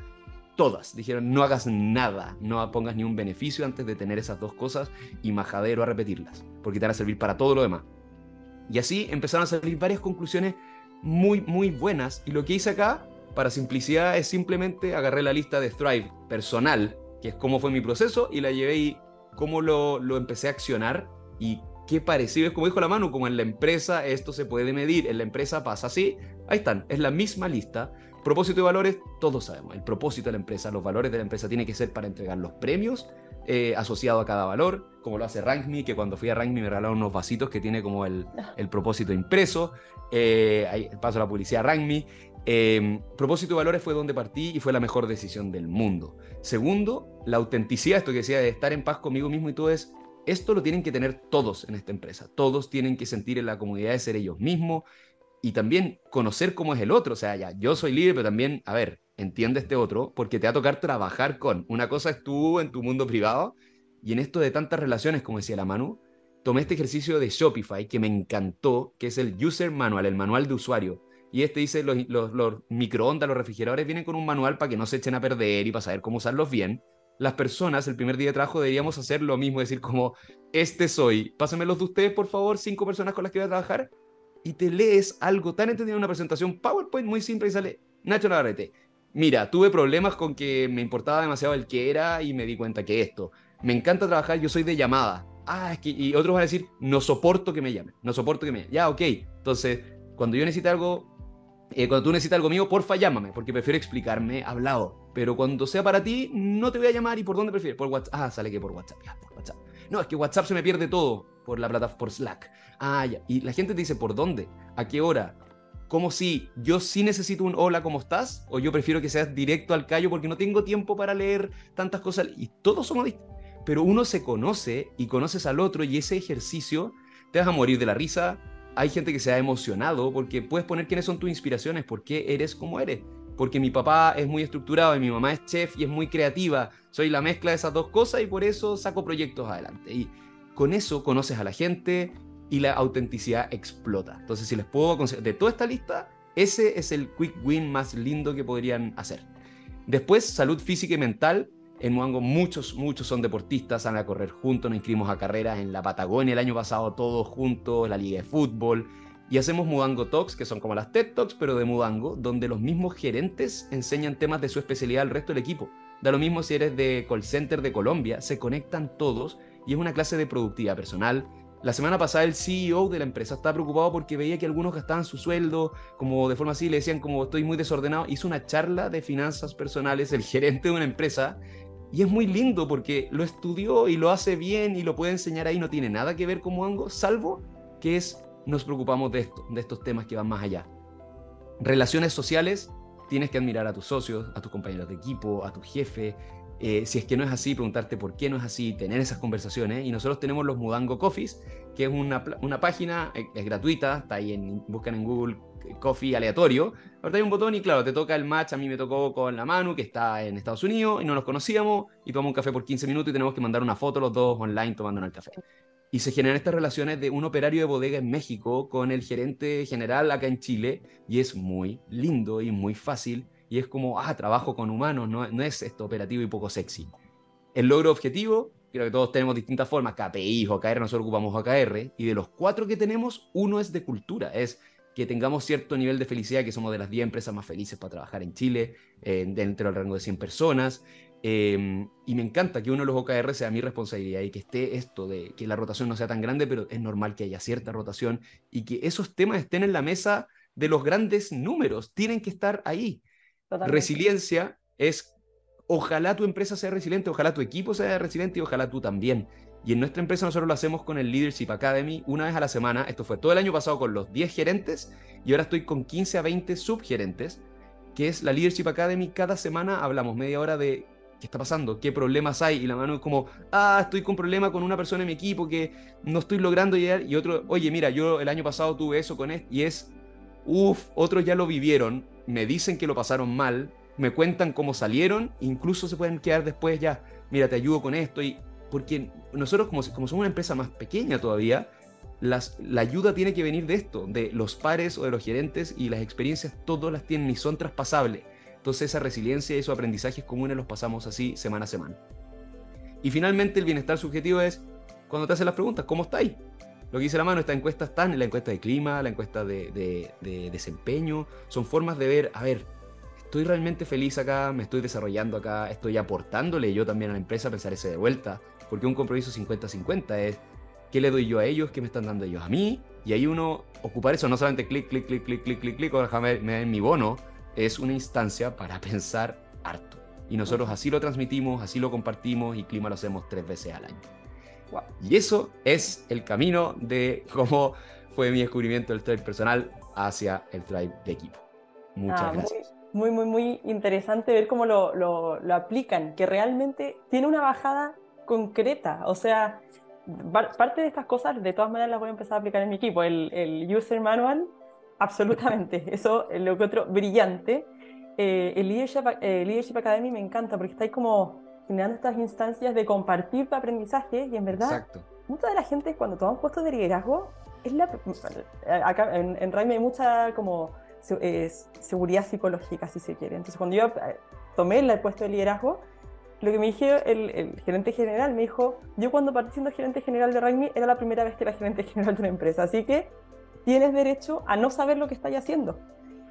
todas. Dijeron, no hagas nada, no pongas ni un beneficio antes de tener esas dos cosas y majadero a repetirlas, porque te van a servir para todo lo demás. Y así empezaron a salir varias conclusiones muy, muy buenas. Y lo que hice acá, para simplicidad, es simplemente agarré la lista de Thrive personal, que es cómo fue mi proceso, y la llevé y cómo lo, lo empecé a accionar y qué parecido es como dijo la mano, como en la empresa esto se puede medir, en la empresa pasa así, ahí están, es la misma lista. Propósito y valores, todos sabemos, el propósito de la empresa, los valores de la empresa tiene que ser para entregar los premios eh, asociados a cada valor, como lo hace RankMe, que cuando fui a RankMe me regalaron unos vasitos que tiene como el, el propósito impreso, eh, ahí paso la publicidad RankMe. Eh, propósito y valores fue donde partí y fue la mejor decisión del mundo. Segundo, la autenticidad, esto que decía de estar en paz conmigo mismo y todo es esto lo tienen que tener todos en esta empresa. Todos tienen que sentir en la comunidad de ser ellos mismos y también conocer cómo es el otro. O sea, ya, yo soy líder, pero también, a ver, entiende este otro, porque te va a tocar trabajar con. Una cosa es tú en tu mundo privado y en esto de tantas relaciones, como decía la Manu, tomé este ejercicio de Shopify que me encantó, que es el User Manual, el manual de usuario. Y este dice, los, los, microondas, los refrigeradores vienen con un manual para que no se echen a perder y para saber cómo usarlos bien las personas el primer día de trabajo deberíamos hacer lo mismo, decir como, este soy, pásenme los de ustedes, por favor, cinco personas con las que voy a trabajar, y te lees algo tan entendido en una presentación PowerPoint muy simple y sale, Nacho Navarrete, mira, tuve problemas con que me importaba demasiado el que era y me di cuenta que esto, me encanta trabajar, yo soy de llamada, ah, es que, y otros van a decir, no soporto que me llamen, no soporto que me ya, ok, entonces, cuando yo necesito algo, eh, cuando tú necesitas algo mío, porfa, llámame, porque prefiero explicarme hablado. Pero cuando sea para ti, no te voy a llamar. ¿Y por dónde prefieres? Por WhatsApp. Ah, sale que por WhatsApp. Ya, por WhatsApp. No, es que WhatsApp se me pierde todo por la plataforma, por Slack. Ah, ya. Y la gente te dice, ¿por dónde? ¿A qué hora? Como si yo sí necesito un hola, ¿cómo estás? O yo prefiero que seas directo al callo porque no tengo tiempo para leer tantas cosas. Y todos somos distintos. Pero uno se conoce y conoces al otro y ese ejercicio te vas a morir de la risa, hay gente que se ha emocionado porque puedes poner quiénes son tus inspiraciones, por qué eres como eres. Porque mi papá es muy estructurado y mi mamá es chef y es muy creativa. Soy la mezcla de esas dos cosas y por eso saco proyectos adelante. Y con eso conoces a la gente y la autenticidad explota. Entonces, si les puedo de toda esta lista, ese es el quick win más lindo que podrían hacer. Después, salud física y mental. En Muango muchos, muchos son deportistas, van a correr juntos, nos inscribimos a carreras en la Patagonia el año pasado, todos juntos, la liga de fútbol. Y hacemos Mudango Talks, que son como las TED Talks, pero de Mudango, donde los mismos gerentes enseñan temas de su especialidad al resto del equipo. Da lo mismo si eres de call center de Colombia, se conectan todos y es una clase de productividad personal. La semana pasada el CEO de la empresa estaba preocupado porque veía que algunos gastaban su sueldo, como de forma así le decían como estoy muy desordenado. Hizo una charla de finanzas personales el *laughs* gerente de una empresa y es muy lindo porque lo estudió y lo hace bien y lo puede enseñar ahí, no tiene nada que ver con Muango, salvo que es nos preocupamos de esto, de estos temas que van más allá. Relaciones sociales, tienes que admirar a tus socios, a tus compañeros de equipo, a tu jefe. Eh, si es que no es así, preguntarte por qué no es así, tener esas conversaciones. Y nosotros tenemos los Mudango Coffees, que es una, una página, eh, es, gratuita, está ahí en, buscan en Google coffee aleatorio. Ahorita hay un botón y claro, te toca el match. A mí me tocó con la Manu, que está en Estados Unidos y no nos conocíamos. Y tomamos un café por 15 minutos y tenemos que mandar una foto los dos online tomando el café. Y se generan estas relaciones de un operario de bodega en México con el gerente general acá en Chile. Y es muy lindo y muy fácil. Y es como, ah, trabajo con humanos, no, no es esto operativo y poco sexy. El logro objetivo, creo que todos tenemos distintas formas, KPI, OKR, nosotros ocupamos OKR, y de los cuatro que tenemos, uno es de cultura, es que tengamos cierto nivel de felicidad, que somos de las 10 empresas más felices para trabajar en Chile, eh, dentro del rango de 100 personas. Em, y me encanta que uno de los OKR sea mi responsabilidad y que esté esto de que la rotación no sea tan grande, pero es normal que haya cierta rotación y que esos temas estén en la mesa de los grandes números, tienen que estar ahí. Resiliencia es, ojalá tu empresa sea resiliente, ojalá tu equipo sea resiliente y ojalá tú también. Y en nuestra empresa nosotros lo hacemos con el Leadership Academy una vez a la semana. Esto fue todo el año pasado con los 10 gerentes y ahora estoy con 15 a 20 subgerentes. que es la Leadership Academy. Cada semana hablamos media hora de qué está pasando, qué problemas hay. Y la mano es como, ah, estoy con problema con una persona en mi equipo que no estoy logrando llegar. Y otro, oye, mira, yo el año pasado tuve eso con él. Y es, uff, otros ya lo vivieron, me dicen que lo pasaron mal, me cuentan cómo salieron, incluso se pueden quedar después ya, mira, te ayudo con esto. Y porque nosotros, como, como somos una empresa más pequeña todavía, las, la ayuda tiene que venir de esto, de los pares o de los gerentes y las experiencias todas las tienen y son traspasables. Entonces esa resiliencia y esos aprendizajes comunes los pasamos así semana a semana. Y finalmente el bienestar subjetivo es cuando te hacen las preguntas, ¿cómo estáis? Lo que dice la mano, estas encuestas están en la encuesta de clima, la encuesta de, de, desempeño, son formas de ver, a ver, estoy realmente feliz acá, me estoy desarrollando acá, estoy aportándole yo también a la empresa, pensar ese de vuelta, porque un compromiso 50-50 es qué le doy yo a ellos, qué me están dando ellos a mí, y ahí uno ocupar eso, no solamente clic, clic, clic, clic, clic, clic, clic, déjame me den mi bono, es una instancia para pensar harto. Y nosotros así lo transmitimos, así lo compartimos y Clima lo hacemos tres veces al año. Y eso es el camino de cómo fue mi descubrimiento del trade personal hacia el trade de equipo. Muchas ah, gracias. Muy, muy, muy interesante ver cómo lo, lo, lo aplican, que realmente tiene una bajada concreta. O sea, parte de estas cosas, de todas maneras, las voy a empezar a aplicar en mi equipo. El, el user manual, absolutamente. *laughs* Eso es lo que otro brillante. Eh, el, Leadership, eh, Leadership Academy me encanta porque estáis como generando estas instancias de compartir tu aprendizaje y en verdad, Exacto. mucha de la gente cuando toma puestos de liderazgo, es la, acá en, en hay mucha como seguridad psicológica, si se quiere. Entonces, cuando yo eh, tomé el puesto de liderazgo, lo que me dijo el, gerente general, me dijo, yo cuando partí siendo gerente general de Raimi era la primera vez que era gerente general de una empresa, así que tienes derecho a no saber lo que estáis haciendo.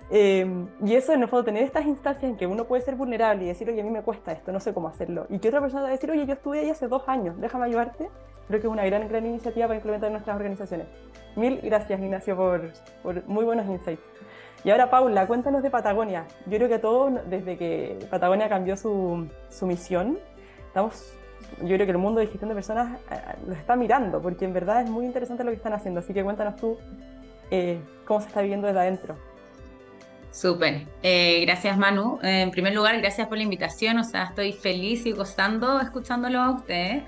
Eh, y eso, en el fondo, tener estas instancias en que uno puede ser vulnerable y decir, oye, a mí me cuesta esto, no sé cómo hacerlo. Y que otra persona va a decir, oye, yo estuve ahí hace dos años, déjame ayudarte. Creo que es una gran, gran iniciativa para implementar en nuestras organizaciones. Mil gracias, Ignacio, por, por muy buenos insights. Y ahora, Paula, cuéntanos de Patagonia. Yo creo que todo, desde que Patagonia cambió su, su misión, estamos, yo creo que el mundo de gestión de personas eh, los está mirando, porque en verdad es muy interesante lo que están haciendo. Así que cuéntanos tú eh, cómo se está viviendo desde adentro. Súper. Eh, gracias, Manu. en primer lugar, gracias por la invitación. O sea, estoy feliz y gozando escuchándolo a ustedes.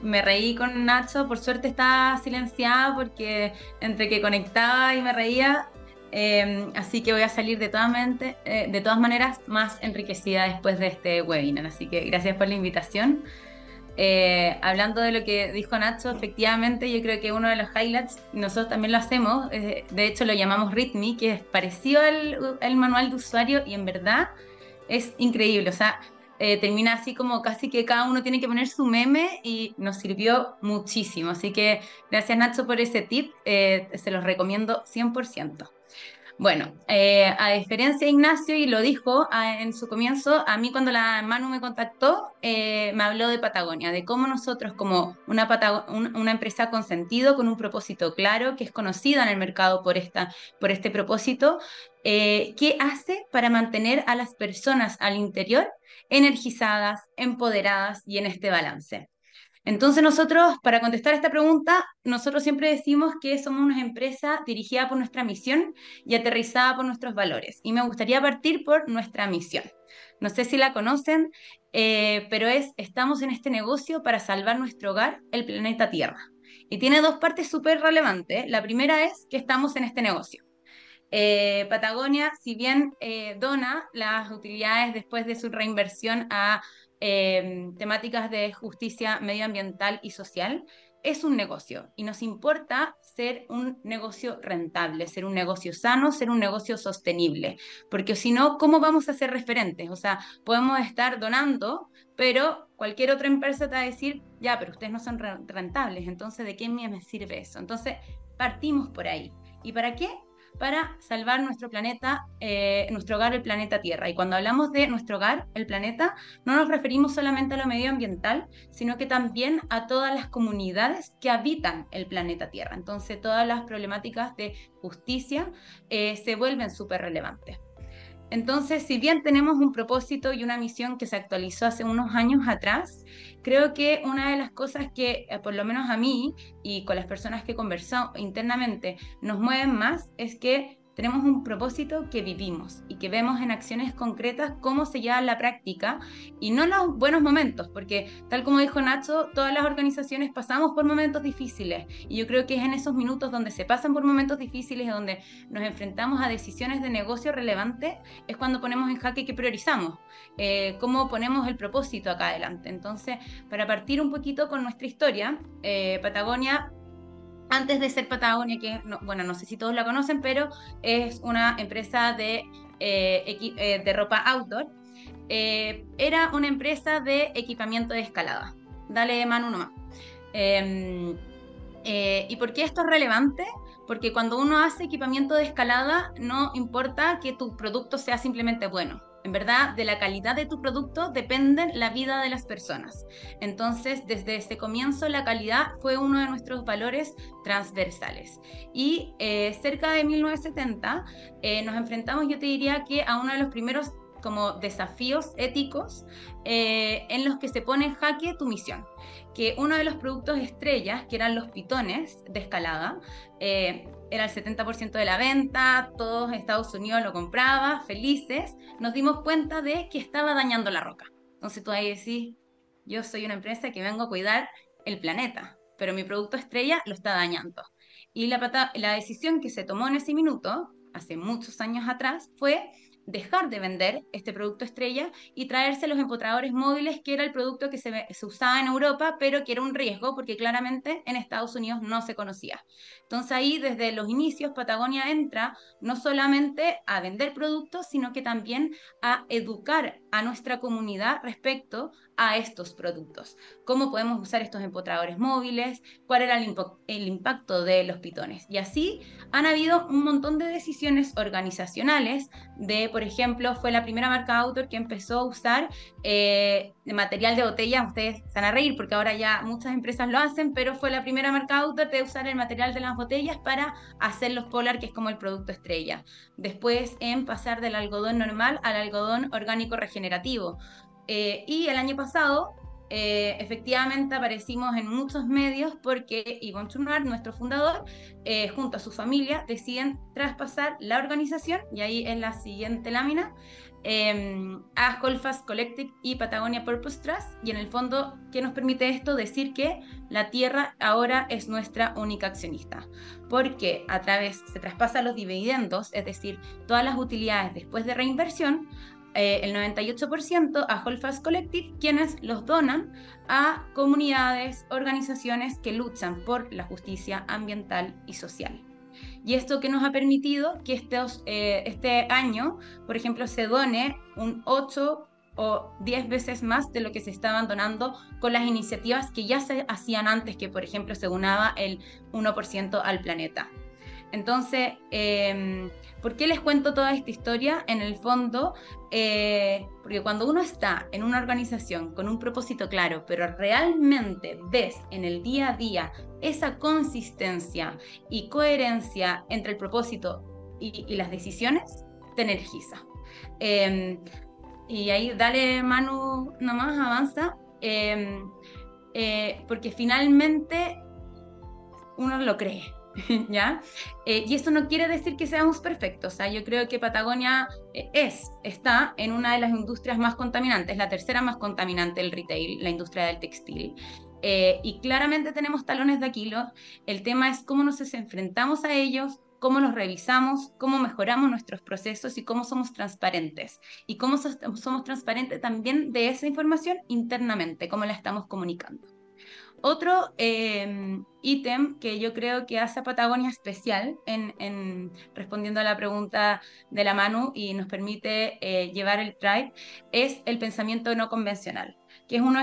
Me reí con Nacho. Por suerte está silenciada porque entre que conectaba y me reía, Em, así que voy a salir de todas, eh, de todas maneras más enriquecida después de este webinar. Así que gracias por la invitación. Eh, hablando de lo que dijo Nacho, efectivamente yo creo que uno de los highlights, nosotros también lo hacemos, eh, de hecho lo llamamos Rhythmi, que es parecido al, manual de usuario y en verdad es increíble. O sea, termina así como casi que cada uno tiene que poner su meme y nos sirvió muchísimo. Así que gracias Nacho por ese tip, se los recomiendo 100%. Bueno, eh, a diferencia de Ignacio, y lo dijo ah, en su comienzo, a mí cuando la Manu me contactó, eh, me habló de Patagonia, de cómo nosotros como una, una, empresa con sentido, con un propósito claro, que es conocida en el mercado por, esta, por este propósito, eh, ¿qué hace para mantener a las personas al interior energizadas, empoderadas y en este balance? Entonces nosotros, para contestar esta pregunta, nosotros siempre decimos que somos una empresa dirigida por nuestra misión y aterrizada por nuestros valores. Y me gustaría partir por nuestra misión. No sé si la conocen, eh, pero es, estamos en este negocio para salvar nuestro hogar, el planeta Tierra. Y tiene dos partes súper relevantes. La primera es que estamos en este negocio. Eh, Patagonia, si bien eh, dona las utilidades después de su reinversión a Em, temáticas de justicia medioambiental y social, es un negocio y nos importa ser un negocio rentable, ser un negocio sano, ser un negocio sostenible, porque si no, ¿cómo vamos a ser referentes? O sea, podemos estar donando, pero cualquier otra empresa te va a decir, ya, pero ustedes no son rentables, entonces, ¿de qué me sirve eso? Entonces, partimos por ahí. ¿Y para qué? Para salvar nuestro planeta, eh, nuestro hogar, el planeta Tierra. Y cuando hablamos de nuestro hogar, el planeta, no nos referimos solamente a lo medioambiental, sino que también a todas las comunidades que habitan el planeta Tierra. Entonces, todas las problemáticas de justicia eh, se vuelven súper relevantes. Entonces, si bien tenemos un propósito y una misión que se actualizó hace unos años atrás, creo que una de las cosas que, eh, por lo menos a mí y con las personas que he conversado internamente, nos mueven más es que tenemos un propósito que vivimos y que vemos en acciones concretas cómo se lleva a la práctica y no en los buenos momentos, porque tal como dijo Nacho, todas las organizaciones pasamos por momentos difíciles y yo creo que es en esos minutos donde se pasan por momentos difíciles donde nos enfrentamos a decisiones de negocio relevantes, es cuando ponemos en jaque que priorizamos, eh, cómo ponemos el propósito acá adelante. Entonces, para partir un poquito con nuestra historia, eh, Patagonia antes de ser Patagonia, que bueno, no sé si todos la conocen, pero es una empresa de, eh, eh, de ropa outdoor, eh, era una empresa de equipamiento de escalada. Dale mano nomás. Em, ¿Y por qué esto es relevante? Porque cuando uno hace equipamiento de escalada, no importa que tu producto sea simplemente bueno. En verdad, de la calidad de tu producto depende la vida de las personas. Entonces, desde ese comienzo, la calidad fue uno de nuestros valores transversales. Y eh, cerca de 1970 eh, nos enfrentamos, yo te diría que a uno de los primeros como desafíos éticos eh, en los que se pone en jaque tu misión. Que uno de los productos estrellas, que eran los pitones de escalada, era el 70% de la venta, todos Estados Unidos lo compraba, felices, nos dimos cuenta de que estaba dañando la roca. Entonces tú ahí decís, yo soy una empresa que vengo a cuidar el planeta, pero mi producto estrella lo está dañando. Y la, la decisión que se tomó en ese minuto, hace muchos años atrás, fue dejar de vender este producto estrella y traerse los empotradores móviles, que era el producto que se, usaba en Europa, pero que era un riesgo porque claramente en Estados Unidos no se conocía. Entonces ahí desde los inicios Patagonia entra no solamente a vender productos, sino que también a educar a nuestra comunidad respecto a estos productos. Cómo podemos usar estos empotradores móviles, cuál era el, impacto de los pitones. Y así han habido un montón de decisiones organizacionales de, por ejemplo, fue la primera marca Outdoor que empezó a usar eh, material de botella. Ustedes se van a reír porque ahora ya muchas empresas lo hacen, pero fue la primera marca Outdoor de usar el material de las botellas para hacer los polar, que es como el producto estrella. Después en pasar del algodón normal al algodón orgánico regenerativo. Eh, y el año pasado eh, efectivamente aparecimos en muchos medios porque Yvonne Chouinard, nuestro fundador, eh, junto a su familia, deciden traspasar la organización, y ahí en la siguiente lámina, em, a Holfast Collective y Patagonia Purpose Trust, y en el fondo, ¿qué nos permite esto? Decir que la tierra ahora es nuestra única accionista, porque a través, se traspasan los dividendos, es decir, todas las utilidades después de reinversión, eh, el 98% a Holfast Collective, quienes los donan a comunidades, organizaciones que luchan por la justicia ambiental y social. Y esto que nos ha permitido que estos, eh, este año, por ejemplo, se done un 8 o 10 veces más de lo que se estaban donando con las iniciativas que ya se hacían antes, que por ejemplo se unaba el 1% al planeta. Entonces, em, ¿por qué les cuento toda esta historia? En el fondo, eh, porque cuando uno está en una organización con un propósito claro, pero realmente ves en el día a día esa consistencia y coherencia entre el propósito y, las decisiones, te energiza. Em, y ahí, dale Manu, nomás avanza, em, eh, porque finalmente uno lo cree. *laughs* ¿ya? Eh, y eso no quiere decir que seamos perfectos, o sea, yo creo que Patagonia eh, es, está en una de las industrias más contaminantes, la tercera más contaminante el retail, la industria del textil. Eh, y claramente tenemos talones de Aquilo, el tema es cómo nos enfrentamos a ellos, cómo los revisamos, cómo mejoramos nuestros procesos y cómo somos transparentes. Y cómo somos transparentes también de esa información internamente, cómo la estamos comunicando. Otro em, ítem que yo creo que hace a Patagonia especial en, respondiendo a la pregunta de la Manu y nos permite eh, llevar el Tribe es el pensamiento no convencional, que es uno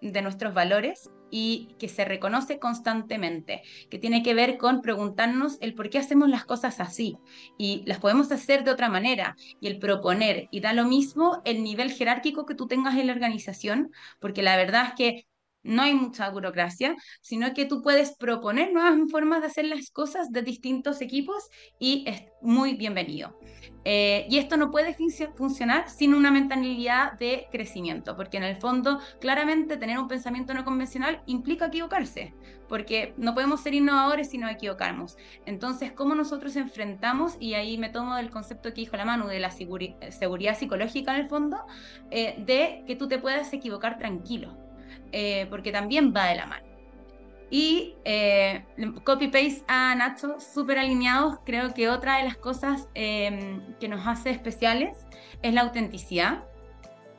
de nuestros valores y que se reconoce constantemente, que tiene que ver con preguntarnos el por qué hacemos las cosas así y las podemos hacer de otra manera y el proponer y da lo mismo el nivel jerárquico que tú tengas en la organización, porque la verdad es que no hay mucha burocracia, sino que tú puedes proponer nuevas *laughs* formas de hacer las cosas de distintos equipos y es muy bienvenido. Eh, y esto no puede funcionar sin una mentalidad de crecimiento, porque en el fondo, claramente, tener un pensamiento no convencional implica equivocarse, porque no podemos ser innovadores si nos equivocamos. Entonces, ¿cómo nosotros enfrentamos? Y ahí me tomo del concepto que dijo la mano de la seguridad psicológica en el fondo, eh, de que tú te puedas equivocar tranquilo eh, porque también va de la mano. Y eh, copy-paste a Nacho, súper alineados. Creo que otra de las cosas em, que nos hace especiales es la autenticidad.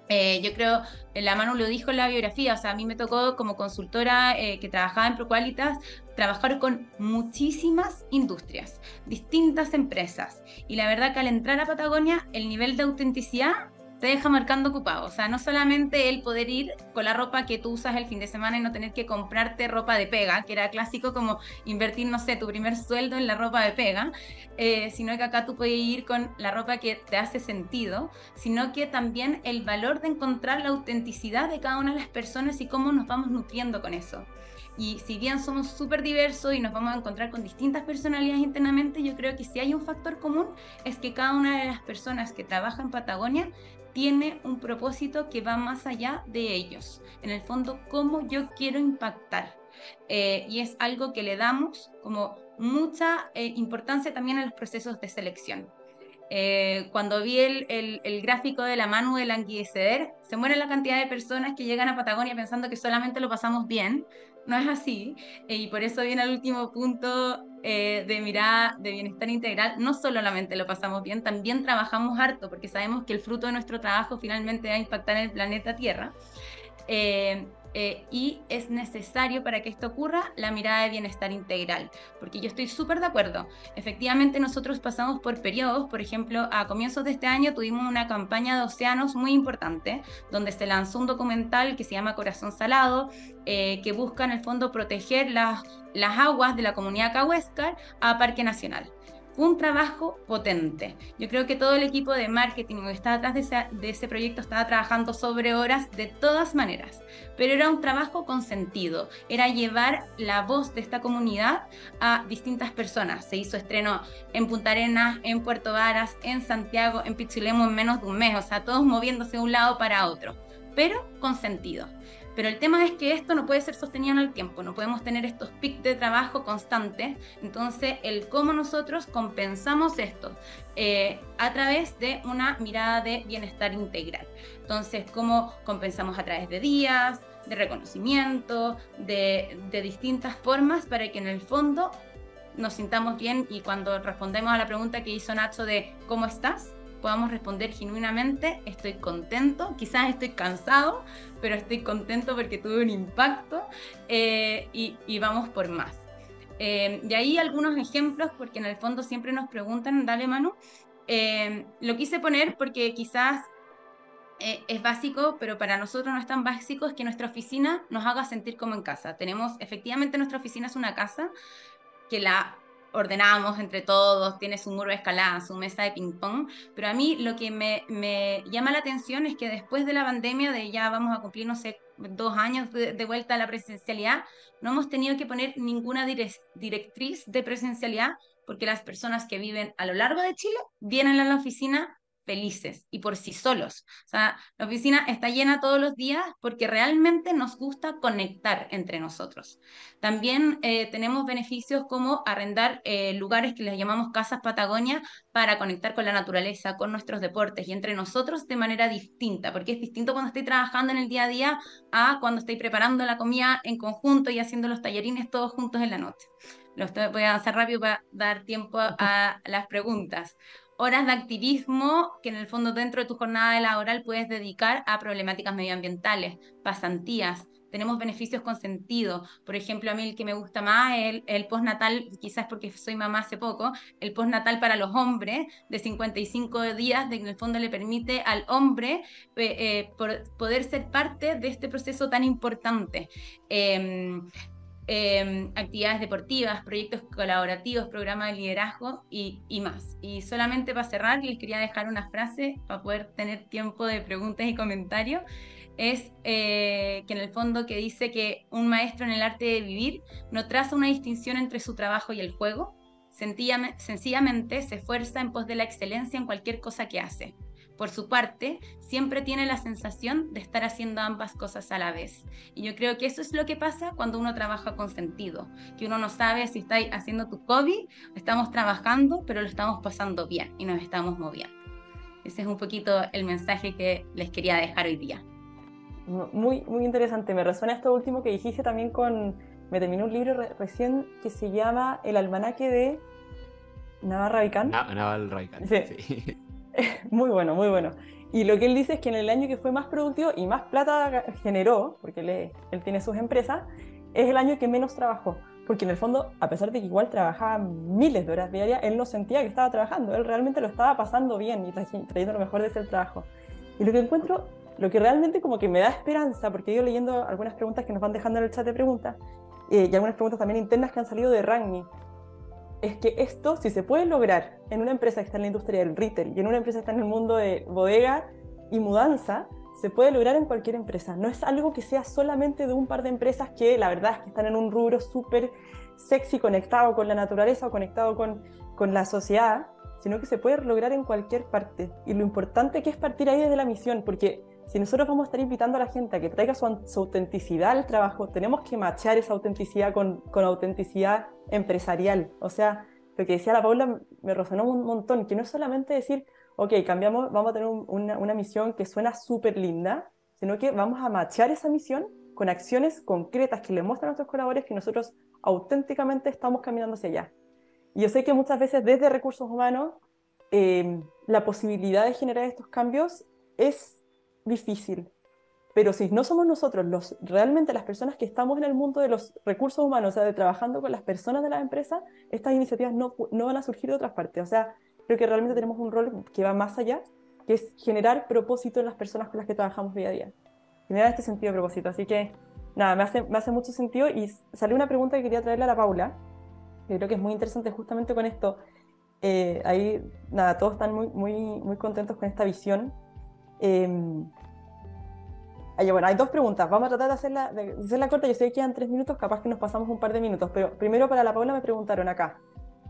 Eh, yo creo, la mano lo dijo en la biografía, o sea, a mí me tocó como consultora que trabajaba en ProQualitas trabajar con muchísimas industrias, distintas empresas. Y la verdad que al entrar a Patagonia, el nivel de autenticidad te deja marcando ocupado. O sea, no solamente el poder ir con la ropa que tú usas el fin de semana y no tener que comprarte ropa de pega, que era clásico como invertir, no sé, tu primer sueldo en la ropa de pega, eh, sino que acá tú puedes ir con la ropa que te hace sentido, sino que también el valor de encontrar la autenticidad de cada una de las personas y cómo nos vamos nutriendo con eso. Y si bien somos súper diversos y nos vamos a encontrar con distintas personalidades internamente, yo creo que si hay un factor común es que cada una de las personas que trabaja en Patagonia tiene un propósito que va más allá de ellos. En el fondo, cómo yo quiero impactar. Eh, y es algo que le damos como mucha eh, importancia también a los procesos de selección. Eh, cuando vi el, el, gráfico de la mano del languideceder, se muere la cantidad de personas que llegan a Patagonia pensando que solamente lo pasamos bien. No es así. y por eso viene el último punto eh, de mirada de bienestar integral, no solamente lo pasamos bien, también trabajamos harto, porque sabemos que el fruto de nuestro trabajo finalmente va a impactar en el planeta Tierra. Eh, eh, y es necesario para que esto ocurra la mirada de bienestar integral, porque yo estoy súper de acuerdo. Efectivamente, nosotros pasamos por periodos, por ejemplo, a comienzos de este año tuvimos una campaña de océanos muy importante, donde se lanzó un documental que se llama Corazón Salado, que busca en el fondo proteger las las aguas de la comunidad Cahuéscar a Parque Nacional. Un trabajo potente. Yo creo que todo el equipo de marketing que está detrás de ese, proyecto estaba trabajando sobre horas de todas maneras, pero era un trabajo con sentido, era llevar la voz de esta comunidad a distintas personas. Se hizo estreno en Punta Arenas, en Puerto Varas, en Santiago, en Pichilemu en menos de un mes, o sea, todos moviéndose de un lado para otro, pero con sentido. Pero el tema es que esto no puede ser sostenido en el tiempo, no podemos tener estos picos de trabajo constantes. Entonces, el cómo nosotros compensamos esto eh, a través de una mirada de bienestar integral. Entonces, cómo compensamos a través de días, de reconocimiento, de, de distintas formas para que en el fondo nos sintamos bien y cuando respondemos a la pregunta que hizo Nacho de ¿cómo estás? Podamos responder genuinamente, estoy contento, quizás estoy cansado, pero estoy contento porque tuve un impacto eh, y, vamos por más. Eh, y ahí algunos ejemplos, porque en el fondo siempre nos preguntan, dale mano, eh, lo quise poner porque quizás es básico, pero para nosotros no es tan básico, es que nuestra oficina nos haga sentir como en casa. Tenemos, efectivamente, nuestra oficina es una casa que la ordenamos entre todos, tiene su muro de escalada, su mesa de ping-pong, pero a mí lo que me, me, llama la atención es que después de la pandemia, de ya vamos a cumplir, no sé, dos años de, vuelta a la presencialidad, no hemos tenido que poner ninguna directriz de presencialidad porque las personas que viven a lo largo de Chile vienen a la oficina felices y por sí solos. O sea, la oficina está llena todos los días porque realmente nos gusta conectar entre nosotros. También eh, tenemos beneficios como arrendar eh, lugares que les llamamos casas Patagonia para conectar con la naturaleza, con nuestros deportes y entre nosotros de manera distinta, porque es distinto cuando estoy trabajando en el día a día a cuando estoy preparando la comida en conjunto y haciendo los tallerines todos juntos en la noche. Lo voy a avanzar rápido para dar tiempo a las preguntas horas de activismo que en el fondo dentro de tu jornada laboral puedes dedicar a problemáticas medioambientales, pasantías. Tenemos beneficios con sentido. Por ejemplo, a mí el que me gusta más es el, postnatal, quizás porque soy mamá hace poco, el postnatal para los hombres de 55 días, de que en el fondo le permite al hombre eh, eh, poder ser parte de este proceso tan importante. Em, em, actividades deportivas, proyectos colaborativos, programas de liderazgo y, y, más. Y solamente para cerrar, les quería dejar una frase para poder tener tiempo de preguntas y comentarios. Es eh, que en el fondo que dice que un maestro en el arte de vivir no traza una distinción entre su trabajo y el juego, sencillamente se esfuerza en pos de la excelencia en cualquier cosa que hace. Por su parte, siempre tiene la sensación de estar haciendo ambas cosas a la vez. Y yo creo que eso es lo que pasa cuando uno trabaja con sentido, que uno no sabe si está haciendo tu hobby, estamos trabajando, pero lo estamos pasando bien y nos estamos moviendo. Ese es un poquito el mensaje que les quería dejar hoy día. Muy, muy interesante. Me resuena esto último que dijiste también con... Me terminó un libro recién que se llama El almanaque de Navarra Vicán. Naval Raikán. sí. *laughs* *laughs* muy bueno, muy bueno. Y lo que él dice es que en el año que fue más productivo y más plata generó, porque él, él tiene sus empresas, es el año que menos trabajó. Porque en el fondo, a pesar de que igual trabajaba miles de horas diarias, él no sentía que estaba trabajando, él realmente lo estaba pasando bien y trayendo lo mejor de ese trabajo. Y lo que encuentro, lo que realmente como que me da esperanza, porque ido leyendo algunas preguntas que nos van dejando en el chat de preguntas, eh, y algunas preguntas también internas que han salido de Ragni, es que esto, si se puede lograr en una empresa que está en la industria del retail y en una empresa que está en el mundo de bodega y mudanza, se puede lograr en cualquier empresa. No es algo que sea solamente de un par de empresas que la verdad es que están en un rubro súper sexy, conectado con la naturaleza o conectado con, con la sociedad, sino que se puede lograr en cualquier parte. Y lo importante que es partir ahí desde la misión, porque si nosotros vamos a estar invitando a la gente a que traiga su, autenticidad al trabajo, tenemos que machar esa autenticidad con, con, autenticidad empresarial. O sea, lo que decía la Paula me resonó un montón, que no es solamente decir, ok, cambiamos, vamos a tener una, una, misión que suena súper linda, sino que vamos a machar esa misión con acciones concretas que le muestran a nuestros colaboradores que nosotros auténticamente estamos caminando hacia allá. Y yo sé que muchas veces desde recursos humanos eh, la posibilidad de generar estos cambios es difícil. Pero si no somos nosotros los, realmente las personas que estamos en el mundo de los recursos humanos, o sea, de trabajando con las personas de la empresa, estas iniciativas no, no van a surgir de otras partes. O sea, creo que realmente tenemos un rol que va más allá, que es generar propósito en las personas con las que trabajamos día a día. Generar este sentido de propósito. Así que, nada, me hace, me hace mucho sentido. Y salió una pregunta que quería traerle a la Paula, que creo que es muy interesante justamente con esto. Eh, ahí, nada, todos están muy, muy, muy contentos con esta visión Em, bueno, hay dos preguntas. Vamos a tratar de hacerla, de hacerla corta. Yo sé que quedan tres minutos, capaz que nos pasamos un par de minutos. Pero primero para la Paula me preguntaron acá.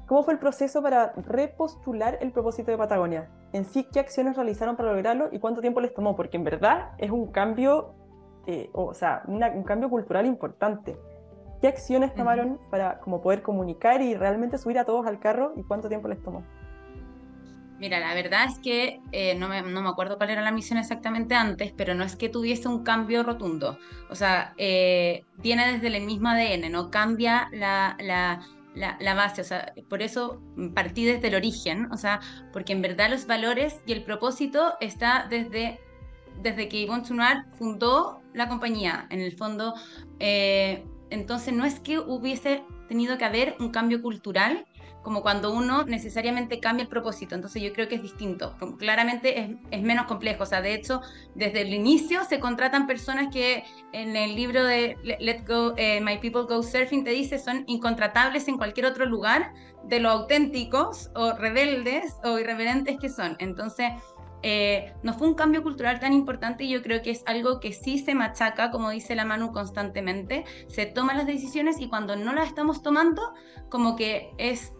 ¿Cómo fue el proceso para repostular el propósito de Patagonia? En sí, ¿qué acciones realizaron para lograrlo y cuánto tiempo les tomó? Porque en verdad es un cambio, eh, o sea, un cambio cultural importante. ¿Qué acciones tomaron para como poder comunicar y realmente subir a todos al carro y cuánto tiempo les tomó? Mira, la verdad es que eh, no, me, no, me, acuerdo cuál era la misión exactamente antes, pero no es que tuviese un cambio rotundo. O sea, eh, viene desde el mismo ADN, no cambia la, la, la, base. O sea, por eso partí desde el origen. O sea, porque en verdad los valores y el propósito está desde, desde que Yvonne Chouinard fundó la compañía. En el fondo, eh, entonces no es que hubiese tenido que haber un cambio cultural como cuando uno necesariamente cambia el propósito. Entonces yo creo que es distinto. Claramente es, es, menos complejo. O sea, de hecho, desde el inicio se contratan personas que en el libro de Let Go, eh, My People Go Surfing te dice son incontratables en cualquier otro lugar de lo auténticos o rebeldes o irreverentes que son. Entonces, eh, no fue un cambio cultural tan importante y yo creo que es algo que sí se machaca, como dice la Manu constantemente, se toman las decisiones y cuando no las estamos tomando, como que es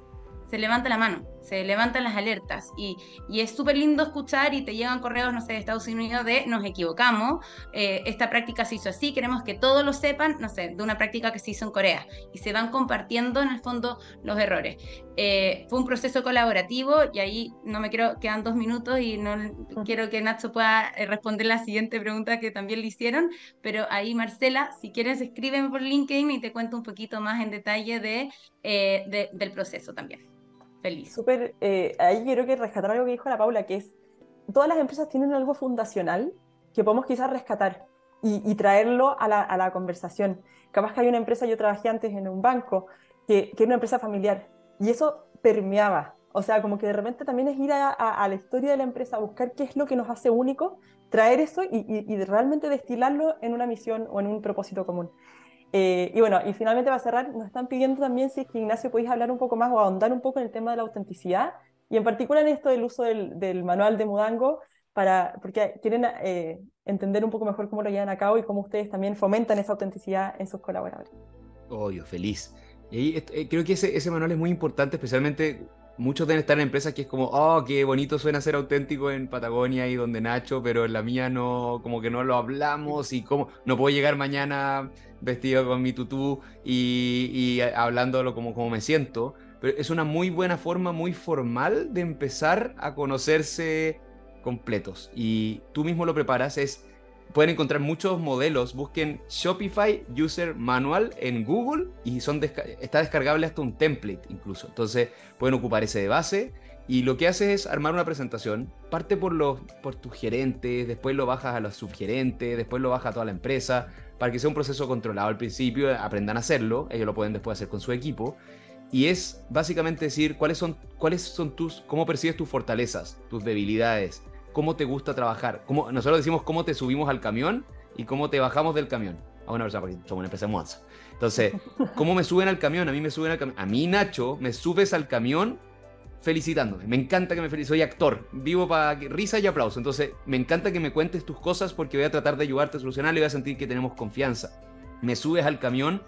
se levanta la mano, se levantan las alertas y, es súper lindo escuchar y te llegan correos, no sé, de Estados Unidos de nos equivocamos, eh, esta práctica se hizo así, queremos que todos lo sepan, no sé, de una práctica que se hizo en Corea y se van compartiendo en el fondo los errores. Eh, fue un proceso colaborativo y ahí no me quiero, quedan dos minutos y no quiero que Nacho pueda eh, responder la siguiente pregunta que también le hicieron, pero ahí Marcela, si quieres escríbeme por LinkedIn y te cuento un poquito más en detalle de, del proceso también. Feliz. Súper, eh, ahí quiero que rescatar algo que dijo la Paula, que es, todas las empresas tienen algo fundacional que podemos quizás rescatar y, traerlo a la, conversación. Capaz que hay una empresa, yo trabajé antes en un banco, que, era una empresa familiar, y eso permeaba. O sea, como que de repente también es ir a, la historia de la empresa, buscar qué es lo que nos hace único, traer eso y, y realmente destilarlo en una misión o en un propósito común. Eh, y bueno, y finalmente para cerrar, nos están pidiendo también si es que Ignacio podéis hablar un poco más o ahondar un poco en el tema de la autenticidad y en particular en esto del uso del, del manual de Mudango, para, porque quieren eh, entender un poco mejor cómo lo llevan a cabo y cómo ustedes también fomentan esa autenticidad en sus colaboradores. Obvio, feliz. Y eh, creo que ese, ese manual es muy importante, especialmente muchos deben estar en empresas que es como, oh, qué bonito suena ser auténtico en Patagonia y donde Nacho, pero en la mía no, como que no lo hablamos y cómo, no puedo llegar mañana vestido con mi tutú y, y hablándolo como, como me siento. Pero es una muy buena forma, muy formal de empezar a conocerse completos. Y tú mismo lo preparas, es pueden encontrar muchos modelos. Busquen Shopify User Manual en Google y son está descargable hasta un template incluso. Entonces pueden ocupar ese de base. Y lo que hace es armar una presentación. Parte por, los, por tus gerentes, después lo bajas a los subgerentes, después lo bajas a toda la empresa, para que sea un proceso controlado al principio, aprendan a hacerlo. Ellos lo pueden después hacer con su equipo. Y es básicamente decir cuáles son, cuáles son tus, cómo percibes tus fortalezas, tus debilidades, cómo te gusta trabajar. Cómo, nosotros decimos cómo te subimos al camión y cómo te bajamos del camión. A una persona, porque somos una empresa de mudanza. Entonces, *laughs* ¿cómo me suben al camión? A mí me suben al camión. A mí, Nacho, me subes al camión felicitándome. Me encanta que me felicites. Soy actor. Vivo para risa y aplauso. Entonces, me encanta que me cuentes tus cosas porque voy a tratar de ayudarte a solucionar y voy a sentir que tenemos confianza. Me subes al camión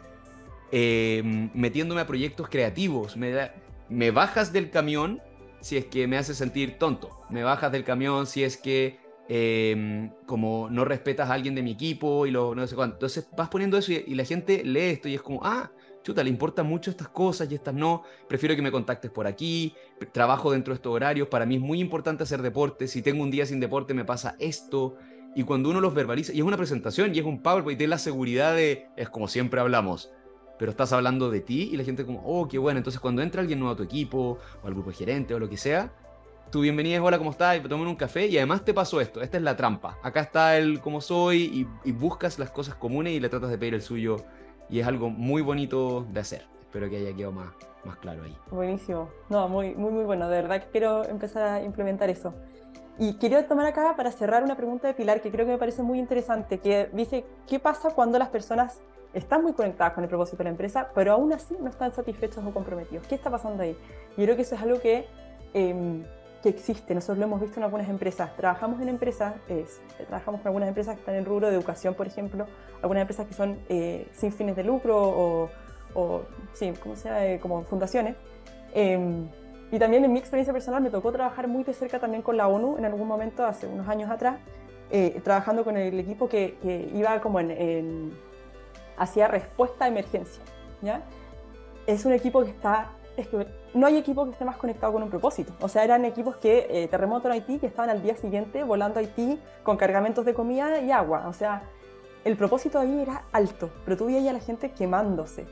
eh, metiéndome a proyectos creativos. Me, me bajas del camión si es que me hace sentir tonto. Me bajas del camión si es que em, como no respetas a alguien de mi equipo y lo no sé cuánto. Entonces vas poniendo eso y, la gente lee esto y es como, ah, chuta, le importan mucho estas cosas y estas no. Prefiero que me contactes por aquí. Trabajo dentro de estos horarios. Para mí es muy importante hacer deporte. Si tengo un día sin deporte me pasa esto. Y cuando uno los verbaliza, y es una presentación y es un PowerPoint, tiene la seguridad de, es como siempre hablamos, pero estás hablando de ti y la gente como, oh, qué bueno. Entonces cuando entra alguien nuevo a tu equipo o al grupo gerente o lo que sea, tu bienvenida es hola, ¿cómo estás? Y tomen un café y además te pasó esto. Esta es la trampa. Acá está el cómo soy y, buscas las cosas comunes y le tratas de pedir el suyo y es algo muy bonito de hacer. Espero que haya quedado más, más claro ahí. Buenísimo. No, muy, muy, muy bueno. De verdad que quiero empezar a implementar eso. Y quería tomar acá para cerrar una pregunta de Pilar que creo que me parece muy interesante, que dice, ¿qué pasa cuando las personas están muy conectadas con el propósito de la empresa, pero aún así no están satisfechos o comprometidos. ¿Qué está pasando ahí? Yo creo que eso es algo que, em, que existe, nosotros lo hemos visto en algunas empresas. Trabajamos en empresas, es, trabajamos con algunas empresas que están en el rubro de educación, por ejemplo, algunas empresas que son eh, sin fines de lucro o, o sí, ¿cómo sea? Eh, como fundaciones. Em, y también en mi experiencia personal me tocó trabajar muy de cerca también con la ONU en algún momento, hace unos años atrás, eh, trabajando con el equipo que, que iba como en hacía respuesta a emergencia. ¿ya? Es un equipo que está, es que no hay equipo que esté más conectado con un propósito. O sea, eran equipos que, eh, terremoto en Haití, que estaban al día siguiente volando a Haití con cargamentos de comida y agua. O sea, el propósito ahí era alto, pero tú veías a la gente quemándose.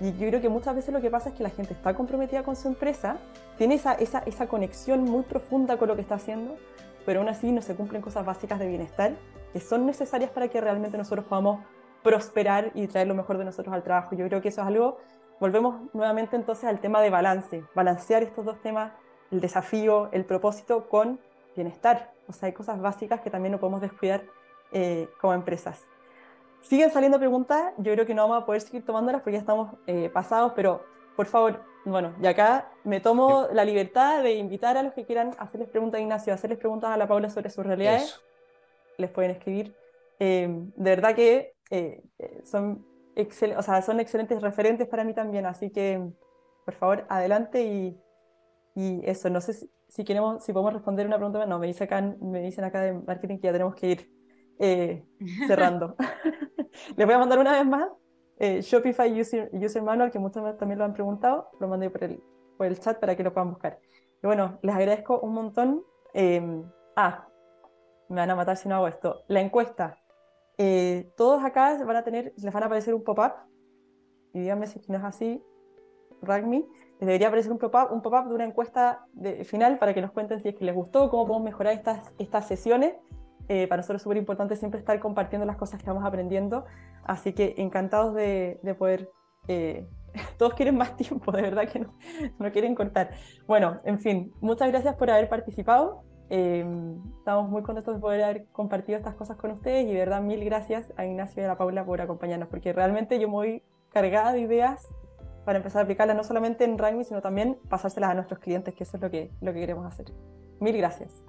Y yo creo que muchas veces lo que pasa es que la gente está comprometida con su empresa, tiene esa, esa, esa conexión muy profunda con lo que está haciendo, pero aún así no se cumplen cosas básicas de bienestar que son necesarias para que realmente nosotros podamos prosperar y traer lo mejor de nosotros al trabajo. Yo creo que eso es algo, volvemos nuevamente entonces al tema de balance, balancear estos dos temas, el desafío, el propósito con bienestar. O sea, hay cosas básicas que también no podemos descuidar eh, como empresas. Siguen saliendo preguntas, yo creo que no vamos a poder seguir tomándolas porque ya estamos eh, pasados, pero por favor, bueno, y acá me tomo la libertad de invitar a los que quieran hacerles preguntas a Ignacio, hacerles preguntas a la Paula sobre sus realidades. Les pueden escribir. Eh, de verdad que eh, eh, son, o sea, son excelentes referentes para mí también, así que por favor, adelante y, y eso, no sé si, queremos, si podemos responder una pregunta, no, me, dice acá, me dicen acá de marketing que ya tenemos que ir eh, cerrando. *laughs* *laughs* Les voy a mandar una vez más Shopify User, User Manual, que muchos también lo han preguntado, lo mandé por el, por el chat para que lo puedan buscar. Y bueno, les agradezco un montón. ah, me van a matar si no hago esto. La encuesta, eh, todos acá van a tener, les van a aparecer un pop-up, y díganme si no es así, Ragmi, les debería aparecer un pop-up un pop de una encuesta de, final para que nos cuenten si es que les gustó, cómo podemos mejorar estas, estas sesiones. Eh, para nosotros es súper importante siempre estar compartiendo las cosas que vamos aprendiendo, así que encantados de, de poder... Eh, *laughs* todos quieren más tiempo, de verdad que no, no quieren cortar. Bueno, en fin, muchas gracias por haber participado. Em, estamos muy contentos de poder haber compartido estas cosas con ustedes y de verdad mil gracias a Ignacio y a la Paula por acompañarnos, porque realmente yo me voy cargada de ideas para empezar a aplicarlas no solamente en Rugby, sino también pasárselas a nuestros clientes, que eso es lo que, lo que queremos hacer. Mil gracias.